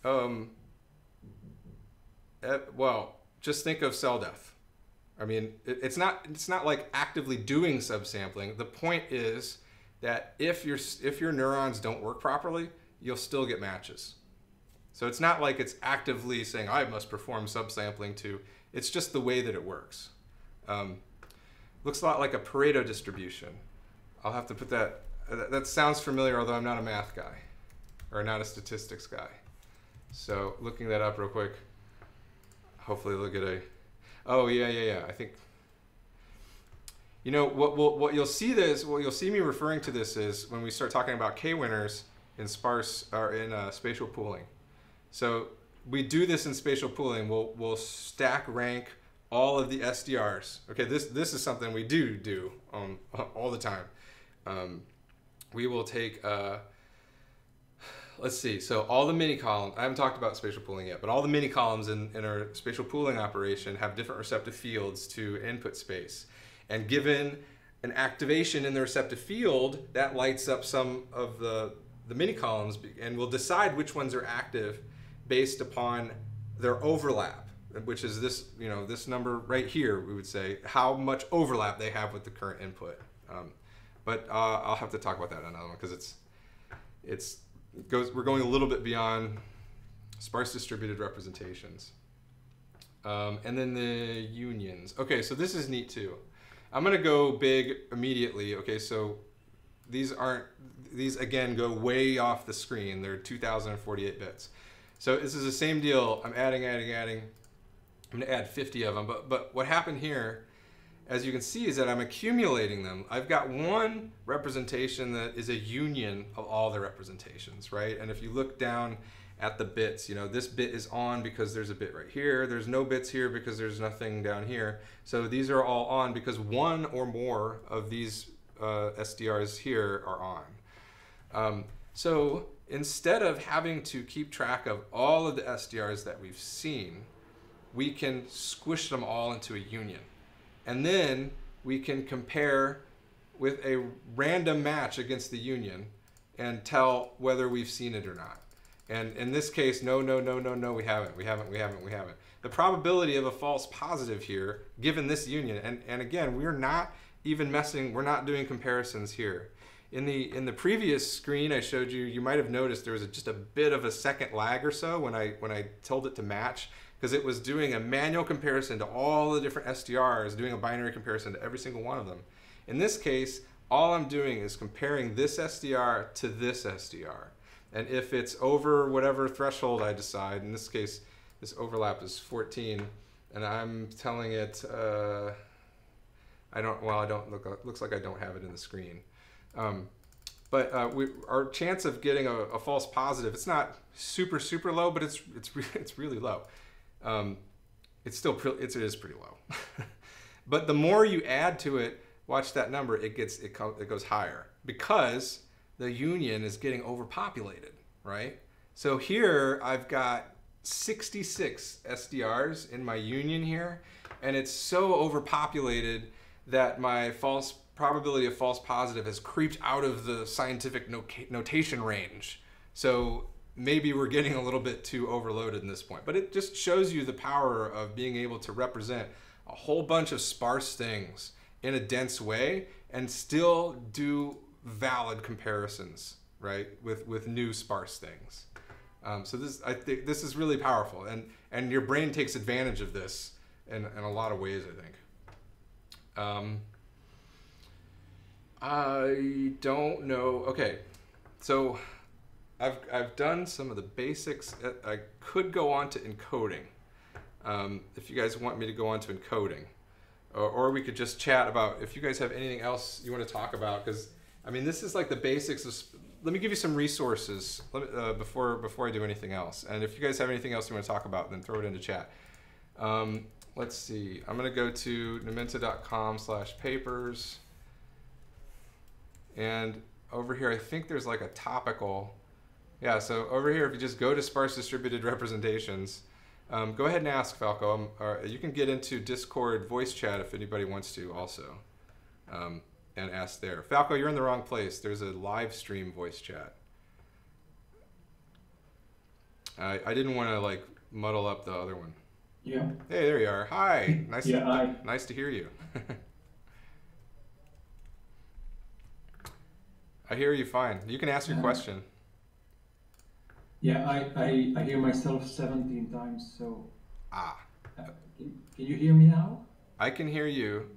Um, eh, well, just think of cell death. I mean, it, it's not it's not like actively doing subsampling. The point is that if your if your neurons don't work properly, you'll still get matches. So it's not like it's actively saying, I must perform subsampling to, it's just the way that it works. Um, looks a lot like a Pareto distribution. I'll have to put that, uh, that sounds familiar, although I'm not a math guy, or not a statistics guy. So looking that up real quick, hopefully they'll get a, oh yeah, yeah, yeah, I think, you know, what, what, what you'll see this, what you'll see me referring to this is when we start talking about K-winners, in sparse or in uh, spatial pooling. So we do this in spatial pooling. We'll we'll stack rank all of the SDRs. Okay, this this is something we do do um, [laughs] all the time. Um, we will take. Uh, let's see. So all the mini columns. I haven't talked about spatial pooling yet, but all the mini columns in, in our spatial pooling operation have different receptive fields to input space, and given an activation in the receptive field, that lights up some of the the mini columns and we'll decide which ones are active based upon their overlap, which is this, you know, this number right here, we would say how much overlap they have with the current input. Um, but uh, I'll have to talk about that another one because it's, it's, it goes, we're going a little bit beyond sparse distributed representations. Um, and then the unions. Okay, so this is neat too. I'm gonna go big immediately. Okay, so these aren't, these again go way off the screen. They're 2048 bits. So this is the same deal. I'm adding, adding, adding. I'm gonna add 50 of them. But, but what happened here, as you can see, is that I'm accumulating them. I've got one representation that is a union of all the representations, right? And if you look down at the bits, you know, this bit is on because there's a bit right here. There's no bits here because there's nothing down here. So these are all on because one or more of these uh, SDRs here are on. Um, so instead of having to keep track of all of the SDRs that we've seen, we can squish them all into a union. And then we can compare with a random match against the union and tell whether we've seen it or not. And in this case, no, no, no, no, no, we haven't, we haven't, we haven't, we haven't. The probability of a false positive here, given this union, and, and again, we're not even messing, we're not doing comparisons here. In the, in the previous screen I showed you, you might have noticed there was a, just a bit of a second lag or so when I, when I told it to match because it was doing a manual comparison to all the different SDRs, doing a binary comparison to every single one of them. In this case, all I'm doing is comparing this SDR to this SDR. And if it's over whatever threshold I decide, in this case, this overlap is 14, and I'm telling it, uh, I don't, well, I don't look, looks like I don't have it in the screen. Um, but uh, we, our chance of getting a, a, false positive, it's not super, super low, but it's, it's, re- [laughs] it's really low. Um, it's still, pre- it's, it is pretty low. [laughs] but the more you add to it, watch that number, it gets, it, co- it goes higher because the union is getting overpopulated, right? So here I've got 66 SDRs in my union here, and it's so overpopulated that my false probability of false positive has creeped out of the scientific notation range. So maybe we're getting a little bit too overloaded in this point, but it just shows you the power of being able to represent a whole bunch of sparse things in a dense way and still do valid comparisons, right, with, with new sparse things. Um, so this, I think this is really powerful, and and your brain takes advantage of this in, in a lot of ways. I think. Um, I don't know. Okay, so I've I've done some of the basics. I could go on to encoding, um, if you guys want me to go on to encoding, or, or we could just chat about if you guys have anything else you want to talk about because. I mean, this is like the basics of let me give you some resources me, uh, before before I do anything else. And if you guys have anything else you want to talk about, then throw it into chat. Um, let's see. I'm going to go to numenta.com slash papers. And over here, I think there's like a topical. Yeah, so over here, if you just go to sparse distributed representations, um, go ahead and ask Falco. Um, or you can get into Discord voice chat if anybody wants to also. Um, and ask there. Falco, you're in the wrong place. There's a live stream voice chat. I, I didn't want to like muddle up the other one. Yeah. Hey, there you are. Hi. [laughs] Nice. yeah. To, hi. Nice to hear you. [laughs] I hear you fine. You can ask your uh, question. Yeah, I, I, I hear myself 17 times, so. Ah. Uh, can, can you hear me now? I can hear you.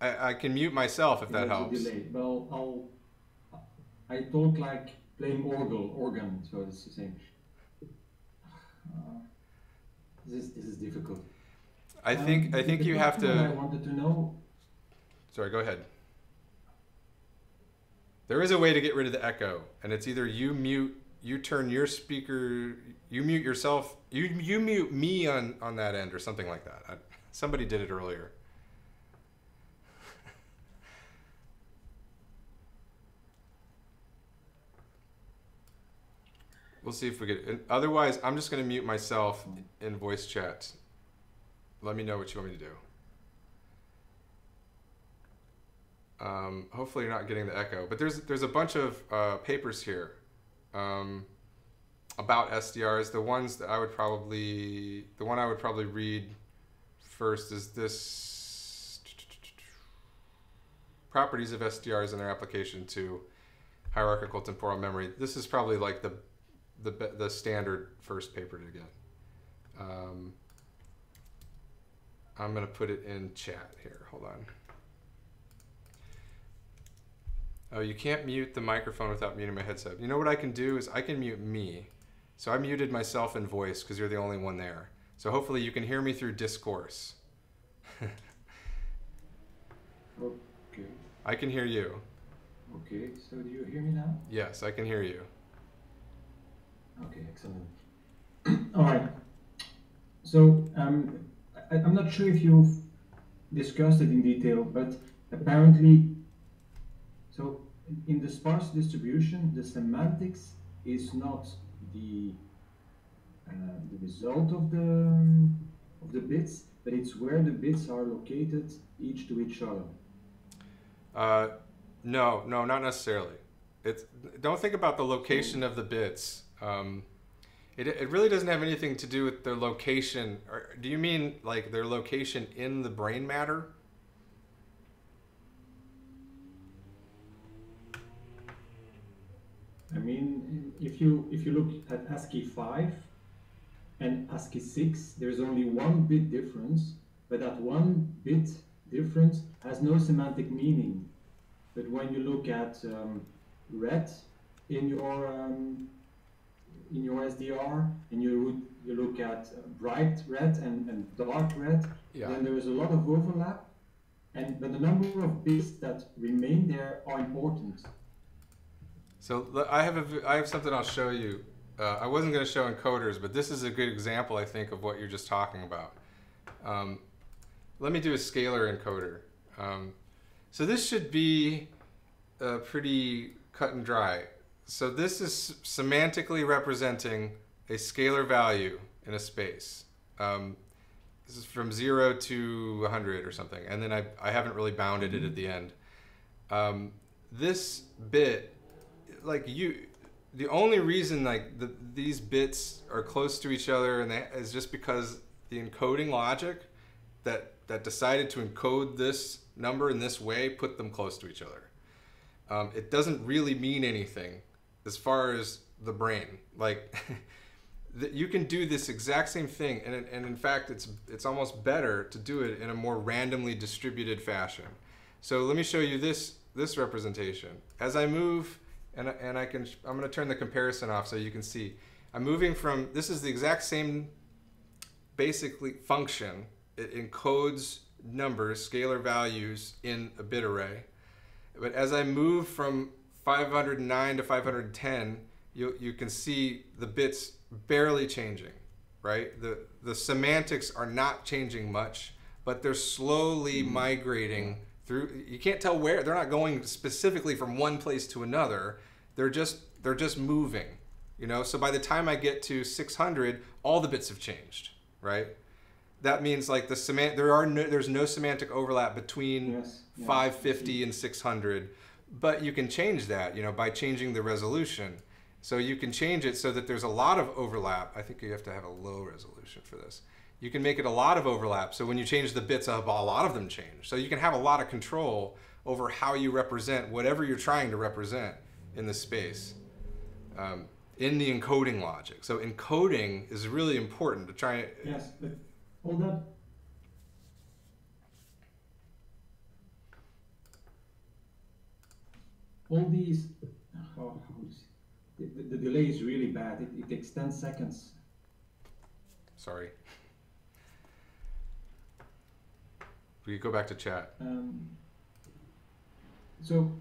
I, I can mute myself if that helps. Delay. Well, I'll. I talk like playing organ, organ, so it's the same. [sighs] Uh, this is this is difficult. I think um, I think you have to. I wanted to know. Sorry, go ahead. There is a way to get rid of the echo, and it's either you mute, you turn your speaker, you mute yourself, you you mute me on on that end, or something like that. I, somebody did it earlier. We'll see if we get. Otherwise, I'm just going to mute myself in voice chat. Let me know what you want me to do. Um, hopefully, you're not getting the echo. But there's there's a bunch of uh, papers here um, about SDRs. The ones that I would probably the one I would probably read first is this properties of SDRs and their application to hierarchical temporal memory. This is probably like the the the standard first paper to get. Um, I'm gonna put it in chat here. Hold on. Oh, you can't mute the microphone without muting my headset. You know what I can do is I can mute me. So I muted myself in voice because you're the only one there. So hopefully you can hear me through Discord. [laughs] okay. I can hear you. Okay, so do you hear me now? Yes, I can hear you. Okay, excellent. [clears throat] All right. So um, I, I'm not sure if you've discussed it in detail, but apparently, so in the sparse distribution, the semantics is not the uh, the result of the of the bits, but it's where the bits are located each to each other. Uh, no, no, not necessarily. It's don't think about the location of the bits. Um, it, it really doesn't have anything to do with their location. Or, do you mean like their location in the brain matter? I mean, if you if you look at ASCII five and ASCII six, there's only one bit difference, but that one bit difference has no semantic meaning. But when you look at um, red in your um, in your SDR and you you look at bright red and, and dark red, yeah. then there is a lot of overlap, and but the number of bits that remain there are important. So I have a, I have something I'll show you. Uh, I wasn't going to show encoders, but this is a good example, I think, of what you're just talking about. Um, let me do a scalar encoder. Um, so this should be uh, pretty cut and dry. So this is semantically representing a scalar value in a space. Um, this is from 0 to 100 or something. And then I, I haven't really bounded it at the end. Um, this bit, like you, the only reason like the, these bits are close to each other and they, is just because the encoding logic that, that decided to encode this number in this way put them close to each other. Um, it doesn't really mean anything as far as the brain. Like [laughs] that you can do this exact same thing, and, and in fact, it's it's almost better to do it in a more randomly distributed fashion. So let me show you this this representation. As I move, and and I can I'm going to turn the comparison off so you can see. I'm moving from this is the exact same basically function. It encodes numbers, scalar values in a bit array. But as I move from 509 to 510, you, you can see the bits barely changing, right? The, the semantics are not changing much, but they're slowly mm-hmm. migrating through. You can't tell where, they're not going specifically from one place to another. They're just, they're just moving, you know? So by the time I get to 600, all the bits have changed, right? That means like the semant, there are no, there's no semantic overlap between yes. 550 and 600 but you can change that, you know, by changing the resolution. So you can change it so that there's a lot of overlap. I think you have to have a low resolution for this. You can make it a lot of overlap. So when you change the bits, a lot of them change. So you can have a lot of control over how you represent whatever you're trying to represent in the space um, in the encoding logic. So encoding is really important to try. Yes, but hold up. All these, oh, the, the, delay is really bad. It, it takes 10 seconds. Sorry. We go back to chat. Um, so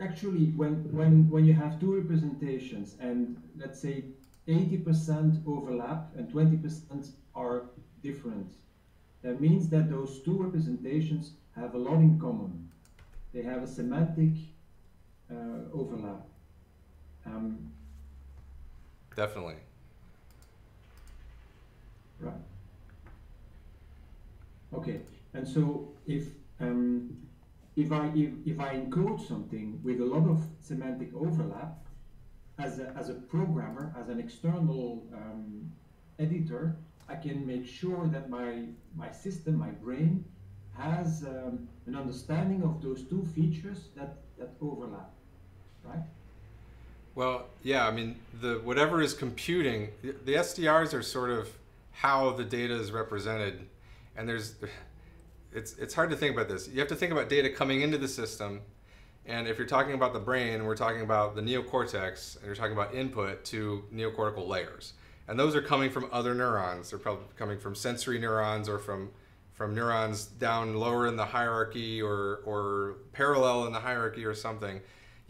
actually, when, when, when you have two representations and let's say 80% overlap and 20% are different, that means that those two representations have a lot in common. They have a semantic uh, overlap. Um, Definitely. Right. Okay, and so if um, if I if, if I encode something with a lot of semantic overlap, as a, as a programmer, as an external um, editor, I can make sure that my my system, my brain, has um, an understanding of those two features that that overlap right? Well, yeah, I mean, the whatever is computing, the SDRs are sort of how the data is represented, and there's, [laughs] it's it's hard to think about this. You have to think about data coming into the system, and if you're talking about the brain, we're talking about the neocortex, and you're talking about input to neocortical layers, and those are coming from other neurons. They're probably coming from sensory neurons or from from neurons down lower in the hierarchy or or parallel in the hierarchy or something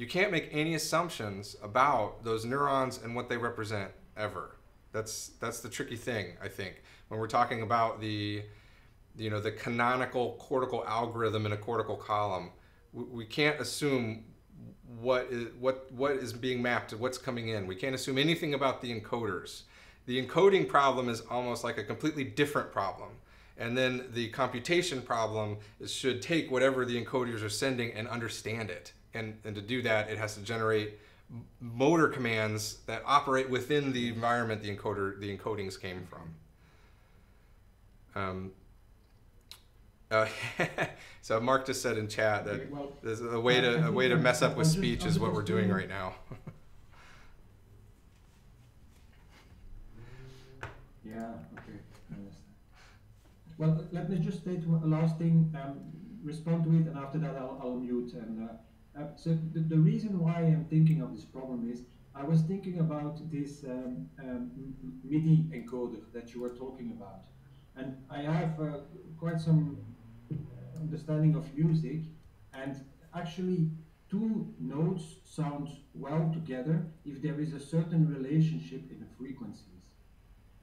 you can't make any assumptions about those neurons and what they represent ever. That's that's the tricky thing, I think, when we're talking about the you know the canonical cortical algorithm in a cortical column. We, we can't assume what is what what is being mapped, what's coming in. We can't assume anything about the encoders. The encoding problem is almost like a completely different problem. And then the computation problem is, should take whatever the encoders are sending and understand it and, and to do that, it has to generate motor commands that operate within the environment the encoder the encodings came from. Um, [laughs] uh, so Mark just said in chat that okay, well, there's a way to a way to mess up with speech is what we're doing right now. [laughs] yeah. Okay. Well, let me just state a last thing. Um, respond to it, and after that, I'll, I'll mute and. Uh, uh, so the, the, reason why I'm thinking of this problem is I was thinking about this um, um, MIDI encoder that you were talking about. And I have uh, quite some understanding of music and actually two notes sound well together if there is a certain relationship in the frequencies.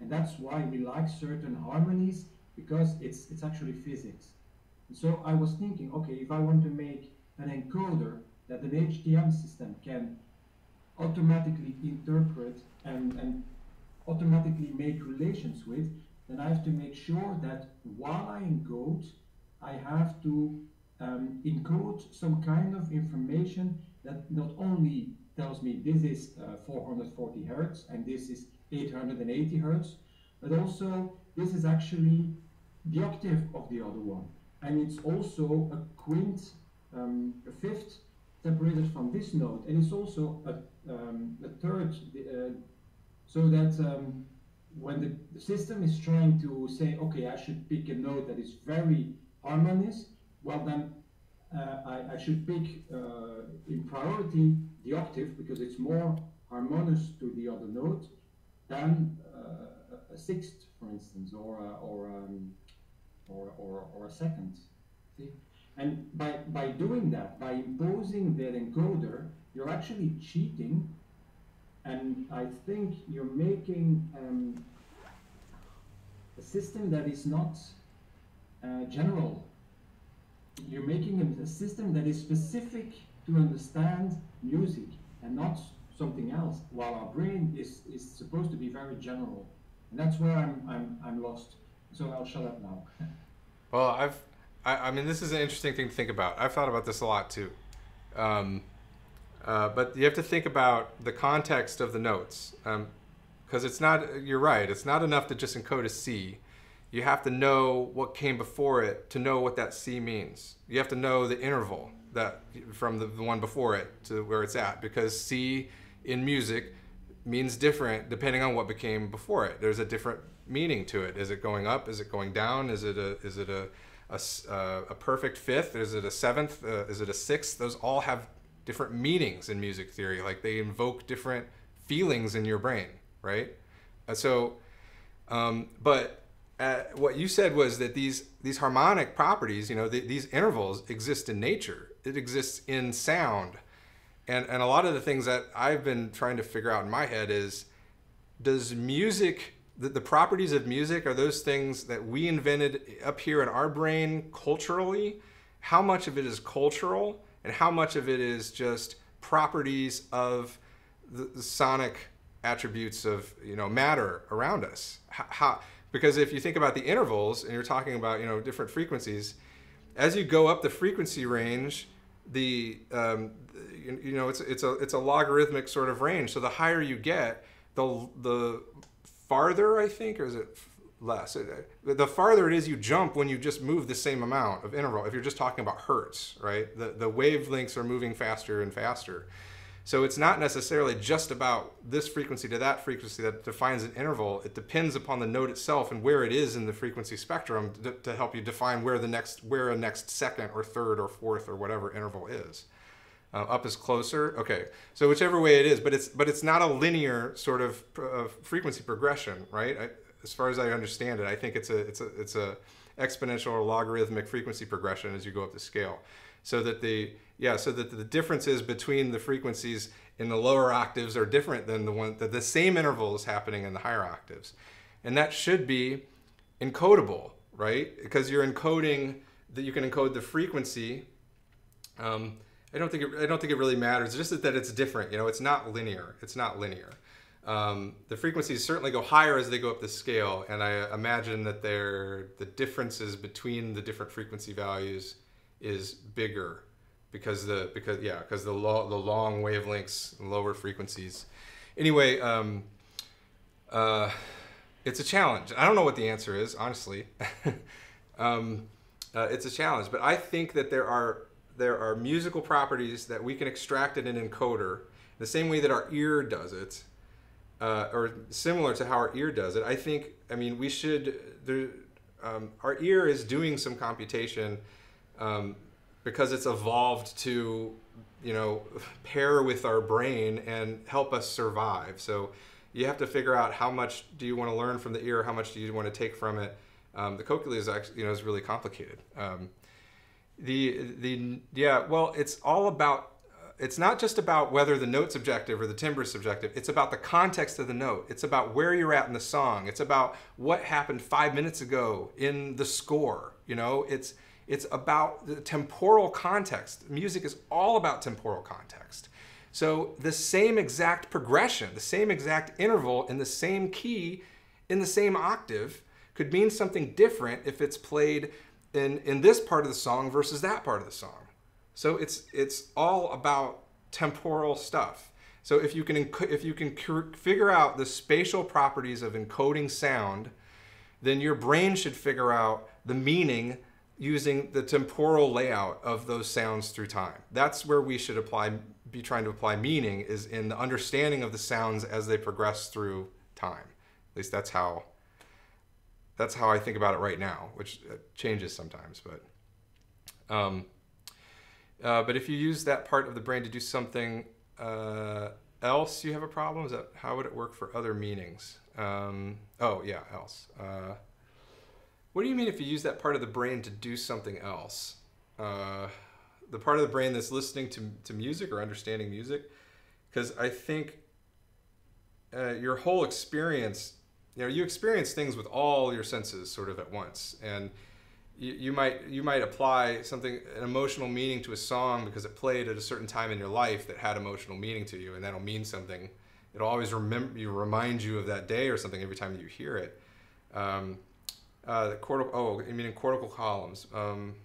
And that's why we like certain harmonies because it's, it's actually physics. And so I was thinking, okay, if I want to make an encoder that an HTM system can automatically interpret and, and automatically make relations with, then I have to make sure that while I encode, I have to um, encode some kind of information that not only tells me this is uh, 440 hertz and this is 880 hertz, but also this is actually the octave of the other one. And it's also a quint, um, a fifth separated from this note, and it's also a, um, a third, uh, so that um, when the, the, system is trying to say, okay, I should pick a note that is very harmonious, well then uh, I, I, should pick uh, in priority the octave because it's more harmonious to the other note than uh, a sixth, for instance, or or, um, or, or or a second. See, and by by doing that, by imposing that encoder, you're actually cheating, and I think you're making um, a system that is not uh, general you're making a, system that is specific to understand music and not something else, while our brain is, is supposed to be very general. And that's where I'm, I'm, I'm lost. So I'll shut up now. well, I've, I, I, mean, this is an interesting thing to think about. I've thought about this a lot too. Um, uh, but you have to think about the context of the notes. Because um, it's not, you're right, it's not enough to just encode a C you have to know what came before it to know what that C means. You have to know the interval that from the, the one before it to where it's at because C in music means different depending on what became before it. There's a different meaning to it. Is it going up? Is it going down? Is it a is it a a, uh, a perfect fifth? Is it a seventh? Uh, is it a sixth? Those all have different meanings in music theory. Like they invoke different feelings in your brain, right? Uh, so, um, but uh, what you said was that these these harmonic properties, you know, the, these intervals exist in nature. It exists in sound, and and a lot of the things that I've been trying to figure out in my head is, does music the, the properties of music are those things that we invented up here in our brain culturally? How much of it is cultural, and how much of it is just properties of the, the sonic attributes of you know matter around us? How, because if you think about the intervals and you're talking about, you know, different frequencies, as you go up the frequency range, the, um, you, you know, it's, it's, a, it's a logarithmic sort of range. So the higher you get, the, the farther, I think, or is it less? Uh, the farther it is you jump when you just move the same amount of interval. If you're just talking about hertz, right? The, the wavelengths are moving faster and faster. So it's not necessarily just about this frequency to that frequency that defines an interval. It depends upon the note itself and where it is in the frequency spectrum to, to help you define where the next, where a next second or third or fourth or whatever interval is. Uh, up is closer. Okay, so whichever way it is, but it's but it's not a linear sort of uh, frequency progression, right? I, as far as I understand it, I think it's a it's a it's a exponential or logarithmic frequency progression as you go up the scale so that the yeah so that the differences between the frequencies in the lower octaves are different than the one that the same interval is happening in the higher octaves and that should be encodable right because you're encoding that you can encode the frequency um, I don't think it, I don't think it really matters. Just that, that it's different. You know, it's not linear. It's not linear. Um, the frequencies certainly go higher as they go up the scale, and I imagine that they're, the differences between the different frequency values is bigger because the because yeah because the lo- the long wavelengths lower frequencies anyway um, uh, it's a challenge i don't know what the answer is honestly [laughs] um, uh, it's a challenge but i think that there are there are musical properties that we can extract in an encoder the same way that our ear does it uh, or similar to how our ear does it. I think i mean we should there, um, our ear is doing some computation um, because it's evolved to you know [laughs] pair with our brain and help us survive. So you have to figure out how much do you want to learn from the ear how much do you want to take from it. Um, the cochlea is actually you know is really complicated. Um, the the yeah well it's all about it's not just about whether the note's subjective or the timbre's subjective. It's about the context of the note. It's about where you're at in the song. It's about what happened five minutes ago in the score. You know, it's it's about the temporal context. Music is all about temporal context. So the same exact progression, the same exact interval in the same key, in the same octave, could mean something different if it's played in in this part of the song versus that part of the song. So it's it's all about temporal stuff. So if you can if you can figure out the spatial properties of encoding sound, then your brain should figure out the meaning using the temporal layout of those sounds through time. That's where we should apply be trying to apply meaning is in the understanding of the sounds as they progress through time. At least that's how that's how I think about it right now, which uh, changes sometimes, but um, uh, but if you use that part of the brain to do something uh, else, you have a problem. Is that how would it work for other meanings? Um, oh yeah, else. Uh, what do you mean if you use that part of the brain to do something else? Uh, the part of the brain that's listening to, to music or understanding music? Because I think uh, your whole experience, you know, you experience things with all your senses sort of at once, and you, you might you might apply something an emotional meaning to a song because it played at a certain time in your life that had emotional meaning to you, and that'll mean something. It'll always remember you remind you of that day or something every time you hear it. Um, uh, cortical, oh, I mean in cortical columns. Um,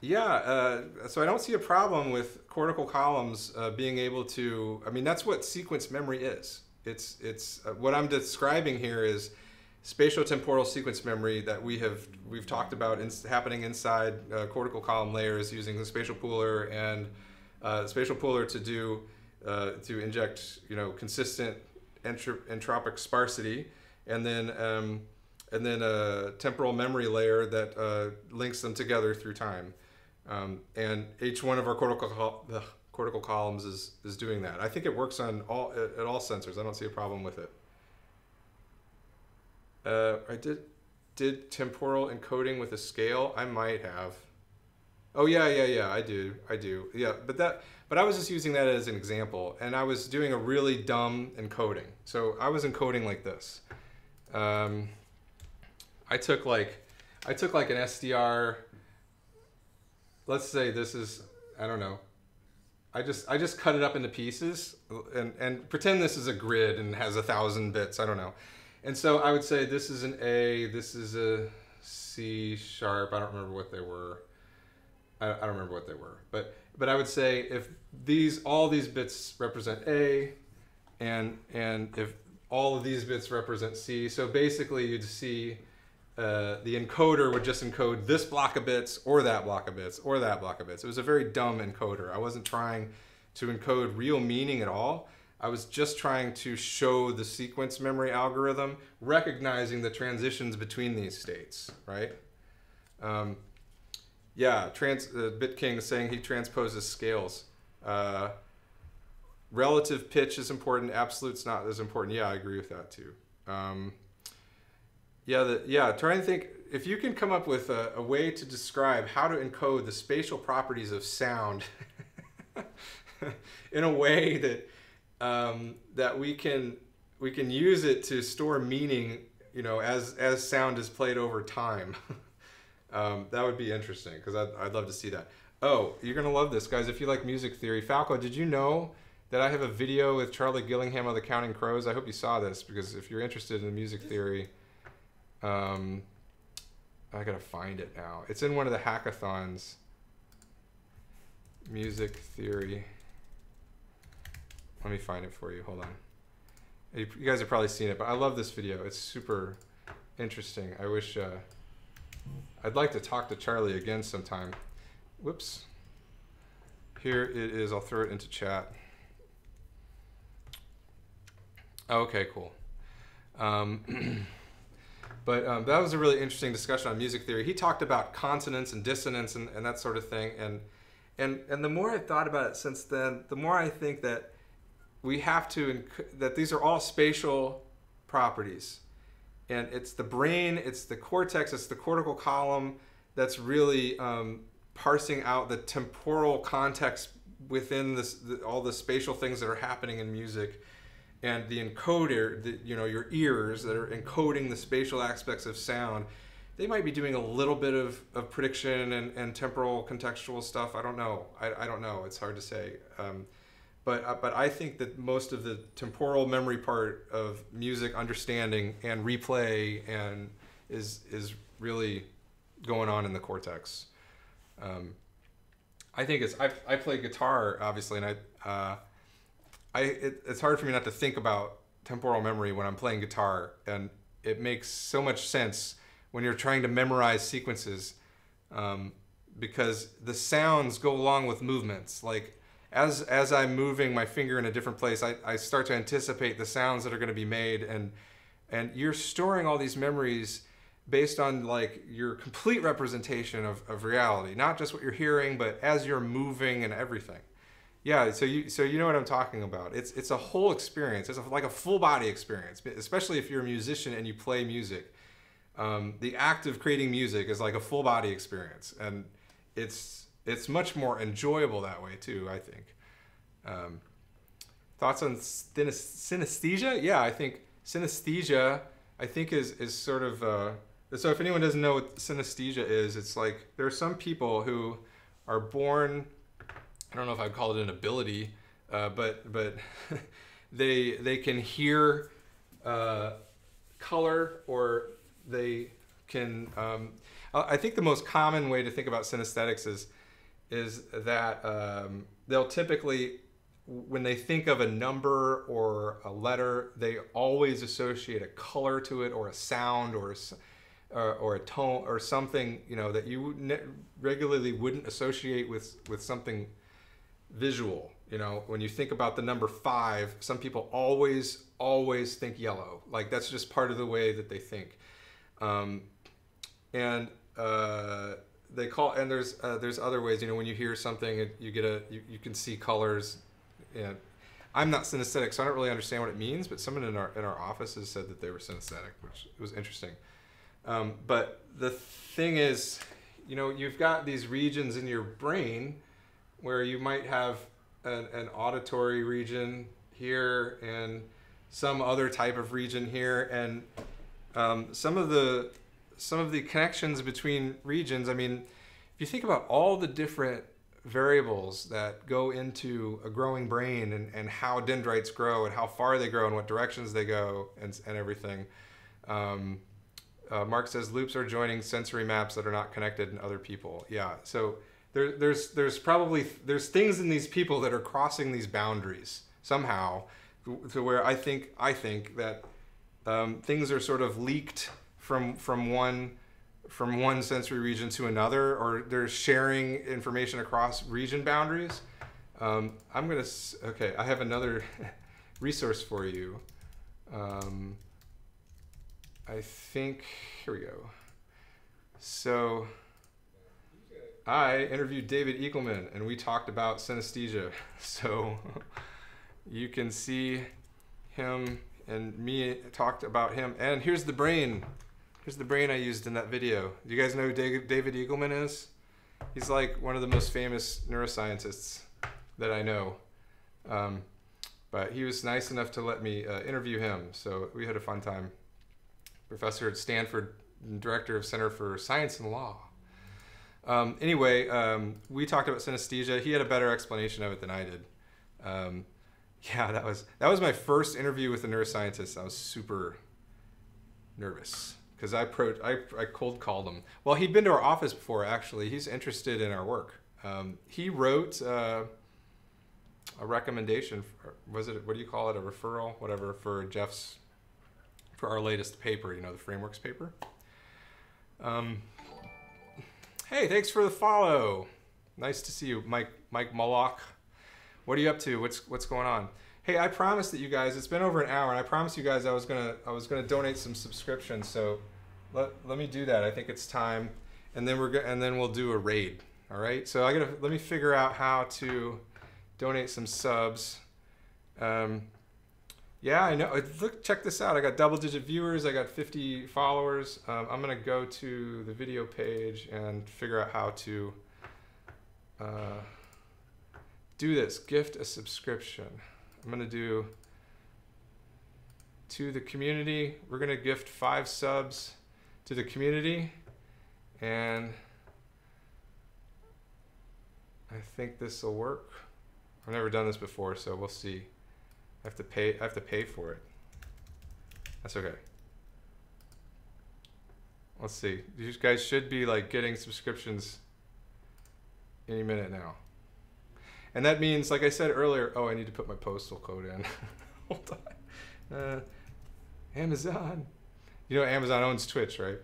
yeah, uh, so I don't see a problem with cortical columns uh, being able to. I mean, that's what sequence memory is. It's it's uh, what I'm describing here is spatial temporal sequence memory that we have we've talked about in, happening inside uh, cortical column layers using the spatial pooler and uh, spatial pooler to do uh, to inject you know consistent entrop entropic sparsity and then um, and then a temporal memory layer that uh, links them together through time. Um, and each one of our cortical cortical columns is is doing that I think it works on all at all sensors I don't see a problem with it uh, I did did temporal encoding with a scale. I might have. Oh yeah, yeah, yeah. I do. I do. Yeah, but that. But I was just using that as an example, and I was doing a really dumb encoding. So I was encoding like this. Um, I took like, I took like an SDR. Let's say this is, I don't know. I just I just cut it up into pieces and and pretend this is a grid and has a thousand bits. I don't know. And so I would say this is an A, this is a C sharp. I don't remember what they were. I, I don't remember what they were. But but I would say if these all these bits represent A, and and if all of these bits represent C, so basically you'd see uh, the encoder would just encode this block of bits or that block of bits or that block of bits. It was a very dumb encoder. I wasn't trying to encode real meaning at all. I was just trying to show the sequence memory algorithm, recognizing the transitions between these states, right? Um, yeah, trans, uh, BitKing is saying he transposes scales. Uh, relative pitch is important, absolute's not as important. Yeah, I agree with that too. Um, yeah, the, yeah, try and think, if you can come up with a, a way to describe how to encode the spatial properties of sound [laughs] in a way that um, that we can we can use it to store meaning you know as as sound is played over time. [laughs] Um, that would be interesting because I'd, I'd love to see that. Oh you're gonna love this guys. If you like music theory falco did you know that i have a video with charlie gillingham of the counting crows? I hope you saw this because if you're interested in music theory um, i gotta find it now it's in one of the hackathons music theory let me find it for you. Hold on. You guys have probably seen it, but I love this video. It's super interesting. I wish uh, I'd like to talk to Charlie again sometime. Whoops. Here it is. I'll throw it into chat. Okay, cool. Um, [clears throat] but um, that was a really interesting discussion on music theory. He talked about consonance and dissonance and, and that sort of thing. And, and, and the more I've thought about it since then, the more I think that we have to that these are all spatial properties and it's the brain it's the cortex it's the cortical column that's really um, parsing out the temporal context within this the, all the spatial things that are happening in music and the encoder the, you know your ears that are encoding the spatial aspects of sound they might be doing a little bit of, of prediction and, and temporal contextual stuff. I don't know. I, I don't know. It's hard to say. Um, but uh, but i think that most of the temporal memory part of music understanding and replay and is is really going on in the cortex. Um, I think it's I, I play guitar obviously, and I uh, I it, it's hard for me not to think about temporal memory when I'm playing guitar, and it makes so much sense when you're trying to memorize sequences um, because the sounds go along with movements. Like as as I'm moving my finger in a different place, I, I start to anticipate the sounds that are going to be made, and and you're storing all these memories based on like your complete representation of, of reality not just what you're hearing but as you're moving and everything yeah so you so you know what i'm talking about. It's it's a whole experience. It's a, like a full body experience especially if you're a musician and you play music. Um, the act of creating music is like a full body experience and it's it's much more enjoyable that way too i think. Um, thoughts on synesthesia? Yeah i think synesthesia i think is is sort of uh, so if anyone doesn't know what synesthesia is, it's like there are some people who are born. I don't know if I'd call it an ability, uh, but but [laughs] they they can hear uh, color or they can. Um, I think the most common way to think about synesthetics is is that um, they'll typically when they think of a number or a letter, they always associate a color to it or a sound or a, or, or, a tone or something you know that you regularly wouldn't associate with with something visual you know when you think about the number five some people always always think yellow. Like that's just part of the way that they think. Um, and uh, they call and there's uh, there's other ways you know when you hear something you get a you, you can see colors and I'm not synesthetic so I don't really understand what it means but someone in our in our office has said that they were synesthetic which was interesting. Um, but the thing is, you know, you've got these regions in your brain where you might have an, an auditory region here and some other type of region here, and um, some of the some of the connections between regions. I mean, if you think about all the different variables that go into a growing brain and, and how dendrites grow and how far they grow and what directions they go and, and everything. Um, uh, Mark says loops are joining sensory maps that are not connected in other people. Yeah, so there, there's there's probably there's things in these people that are crossing these boundaries somehow, to where I think I think that um, things are sort of leaked from from one from one sensory region to another, or they're sharing information across region boundaries. Um, I'm gonna okay. I have another [laughs] resource for you. Um, I think, here we go. So I interviewed David Eagleman and we talked about synesthesia. [laughs] So [laughs] you can see him and me talked about him. And here's the brain. Here's the brain I used in that video. Do you guys know who David Eagleman is? He's like one of the most famous neuroscientists that I know. Um, but he was nice enough to let me uh, interview him. So we had a fun time professor at Stanford, director of Center for Science and Law. Um, anyway, um, we talked about synesthesia. He had a better explanation of it than I did. Um, yeah, that was that was my first interview with a neuroscientist. I was super nervous because I, pro- I, I cold called him. Well, he'd been to our office before. Actually, he's interested in our work. Um, he wrote uh, a recommendation. For, was it what do you call it? A referral, whatever, for Jeff's for our latest paper, you know, the frameworks paper. Um, hey, thanks for the follow. Nice to see you, Mike Mike Moloch. What are you up to? What's what's going on? Hey, I promised that you guys. It's been over an hour, and I promised you guys I was gonna I was gonna donate some subscriptions. So let, let me do that. I think it's time, and then we're go- and then we'll do a raid. All right. So I gotta let me figure out how to donate some subs. Um, yeah, I know. Look, check this out. I got double digit viewers. I got 50 followers. Um, I'm gonna go to the video page and figure out how to uh, do this. Gift a subscription. I'm gonna do to the community. We're gonna gift five subs to the community, and I think this will work. I've never done this before, so we'll see. I have to pay. I have to pay for it. That's okay. Let's see. You guys should be like getting subscriptions any minute now. And that means, like I said earlier, oh, I need to put my postal code in. [laughs] Hold on. Uh, Amazon. You know, Amazon owns Twitch, right?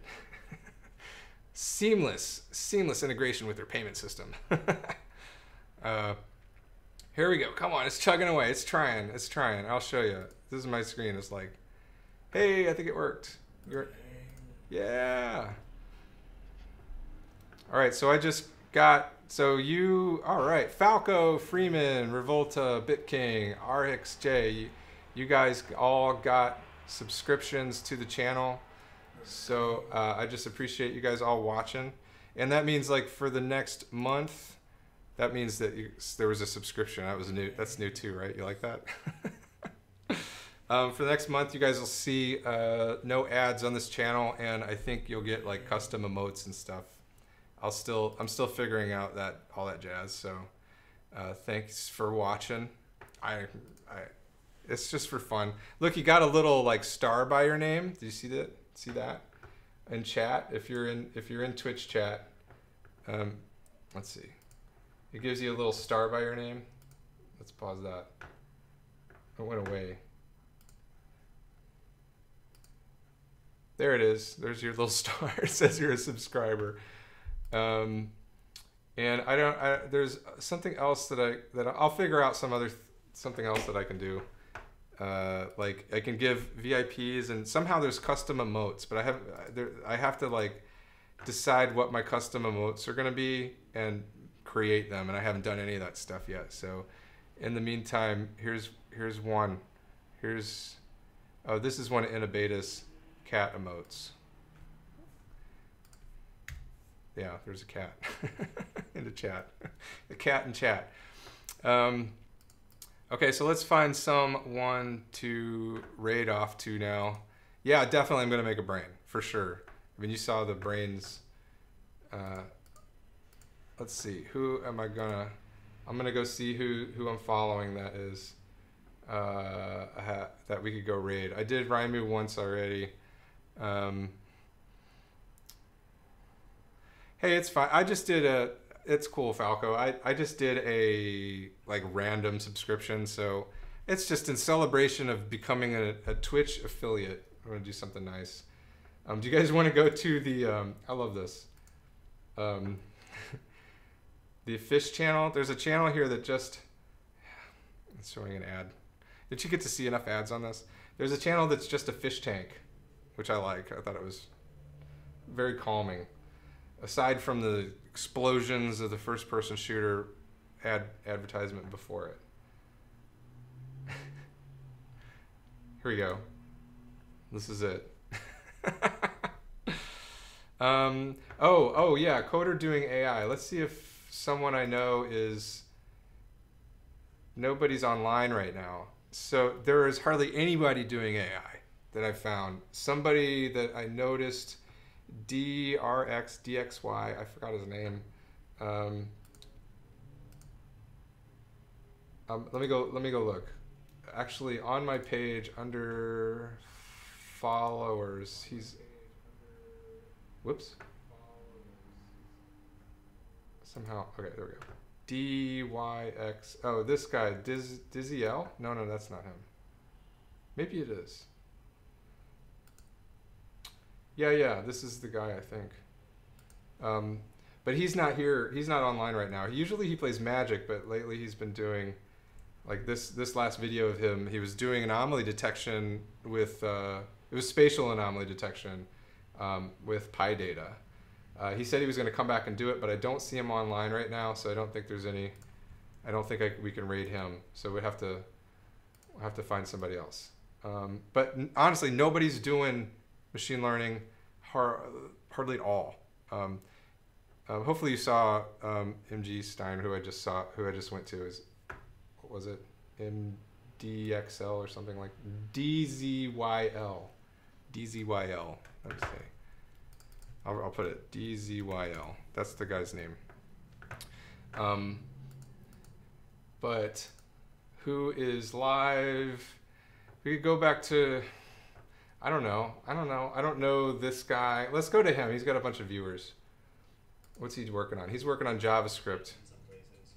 [laughs] seamless, seamless integration with their payment system. [laughs] uh, here we go. Come on, it's chugging away. It's trying. It's trying. I'll show you. This is my screen. It's like, hey, I think it worked. You're, yeah. All right, so I just got so you all right, Falco, Freeman, Revolta, BitKing, RXJ, you, you guys all got subscriptions to the channel. So uh, I just appreciate you guys all watching. And that means like for the next month, that means that you, there was a subscription. That was new. That's new too, right? You like that? [laughs] um, for the next month, you guys will see uh, no ads on this channel, and I think you'll get like custom emotes and stuff. I'll still I'm still figuring out that all that jazz. So uh, thanks for watching. I I it's just for fun. Look, you got a little like star by your name. Do you see that? See that? In chat, if you're in if you're in Twitch chat, um, let's see. It gives you a little star by your name. Let's pause that. It went away. There it is. There's your little [laughs] star. it says you're a subscriber. Um, and I don't. I, there's something else that I that I'll figure out some other something else that I can do. Uh, like I can give VIPs and somehow there's custom emotes, but I have there I have to like decide what my custom emotes are gonna be and create them, and I haven't done any of that stuff yet. So in the meantime, here's here's one. Here's oh this is one of Innobeda's cat emotes. Yeah, there's a cat [laughs] in the chat. [laughs] the cat in chat. Um, Okay, so let's find someone to raid off to now. Yeah, definitely I'm going to make a brain, for sure. I mean, you saw the brains. Uh, let's see, who am I to... I'm to go see who, who I'm following that is... Uh, that we could go raid. I did Raimu once already. Um, hey, it's fine. I just did a it's cool, Falco. I, I just did a like random subscription, so it's just in celebration of becoming a, a Twitch affiliate. I'm gonna do something nice. Um, do you guys want to go to the? Um, I love this. Um, [laughs] the fish channel. There's a channel here that just. It's showing an ad. Did you get to see enough ads on this? There's a channel that's just a fish tank, which I like. I thought it was very calming. Aside from the explosions of the first person shooter ad advertisement before it. [laughs] Here we go. This is it. [laughs] um, oh, oh yeah, Coder doing AI. Let's see if someone I know is. Nobody's online right now. So there is hardly anybody doing AI that I found. Somebody that I noticed DRX DRXDXY, I forgot his name. Um, um, let me go. Let me go look. Actually, on my page under followers, he's. Whoops. Somehow. Okay, there we go. DYX. Oh, this guy. Diz, Dizzy L? No, no, that's not him. Maybe it is. Yeah, yeah, this is the guy I think. Um, but he's not here. He's not online right now. Usually he plays Magic, but lately he's been doing like this. This last video of him, he was doing anomaly detection with uh, it was spatial anomaly detection um, with PyData. Uh, he said he was going to come back and do it, but I don't see him online right now, so I don't think there's any. I don't think I, we can raid him, so we have to we'll have to find somebody else. Um, but honestly, nobody's doing machine learning hardly at all. Um, Um, hopefully you saw um, MG Stein, who I just saw, who I just went to. Is what was it? MDXL or something like DZYL. DZYL. Let me say. I'll, I'll put it DZYL. That's the guy's name. Um, but who is live? We could go back to. I don't know. I don't know. I don't know this guy. Let's go to him. He's got a bunch of viewers. What's he working on? He's working on JavaScript. some places.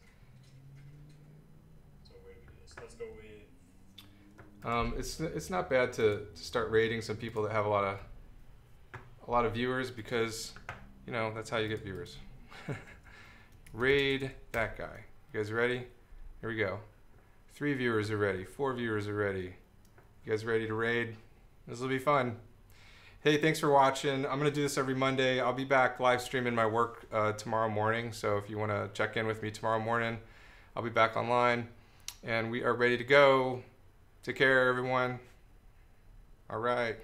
So where do we do this? Let's go with Um, it's it's not bad to, to start rating some people that have a lot of a lot of viewers because you know that's how you get viewers. [laughs] Raid that guy. You guys ready? Here we go. Three viewers are ready. Four viewers are ready. You guys ready to raid? This will be fun. Hey, thanks for watching. I'm gonna do this every Monday. I'll be back live streaming my work uh, tomorrow morning. So if you want to check in with me tomorrow morning, I'll be back online, and we are ready to go. Take care, everyone. All right.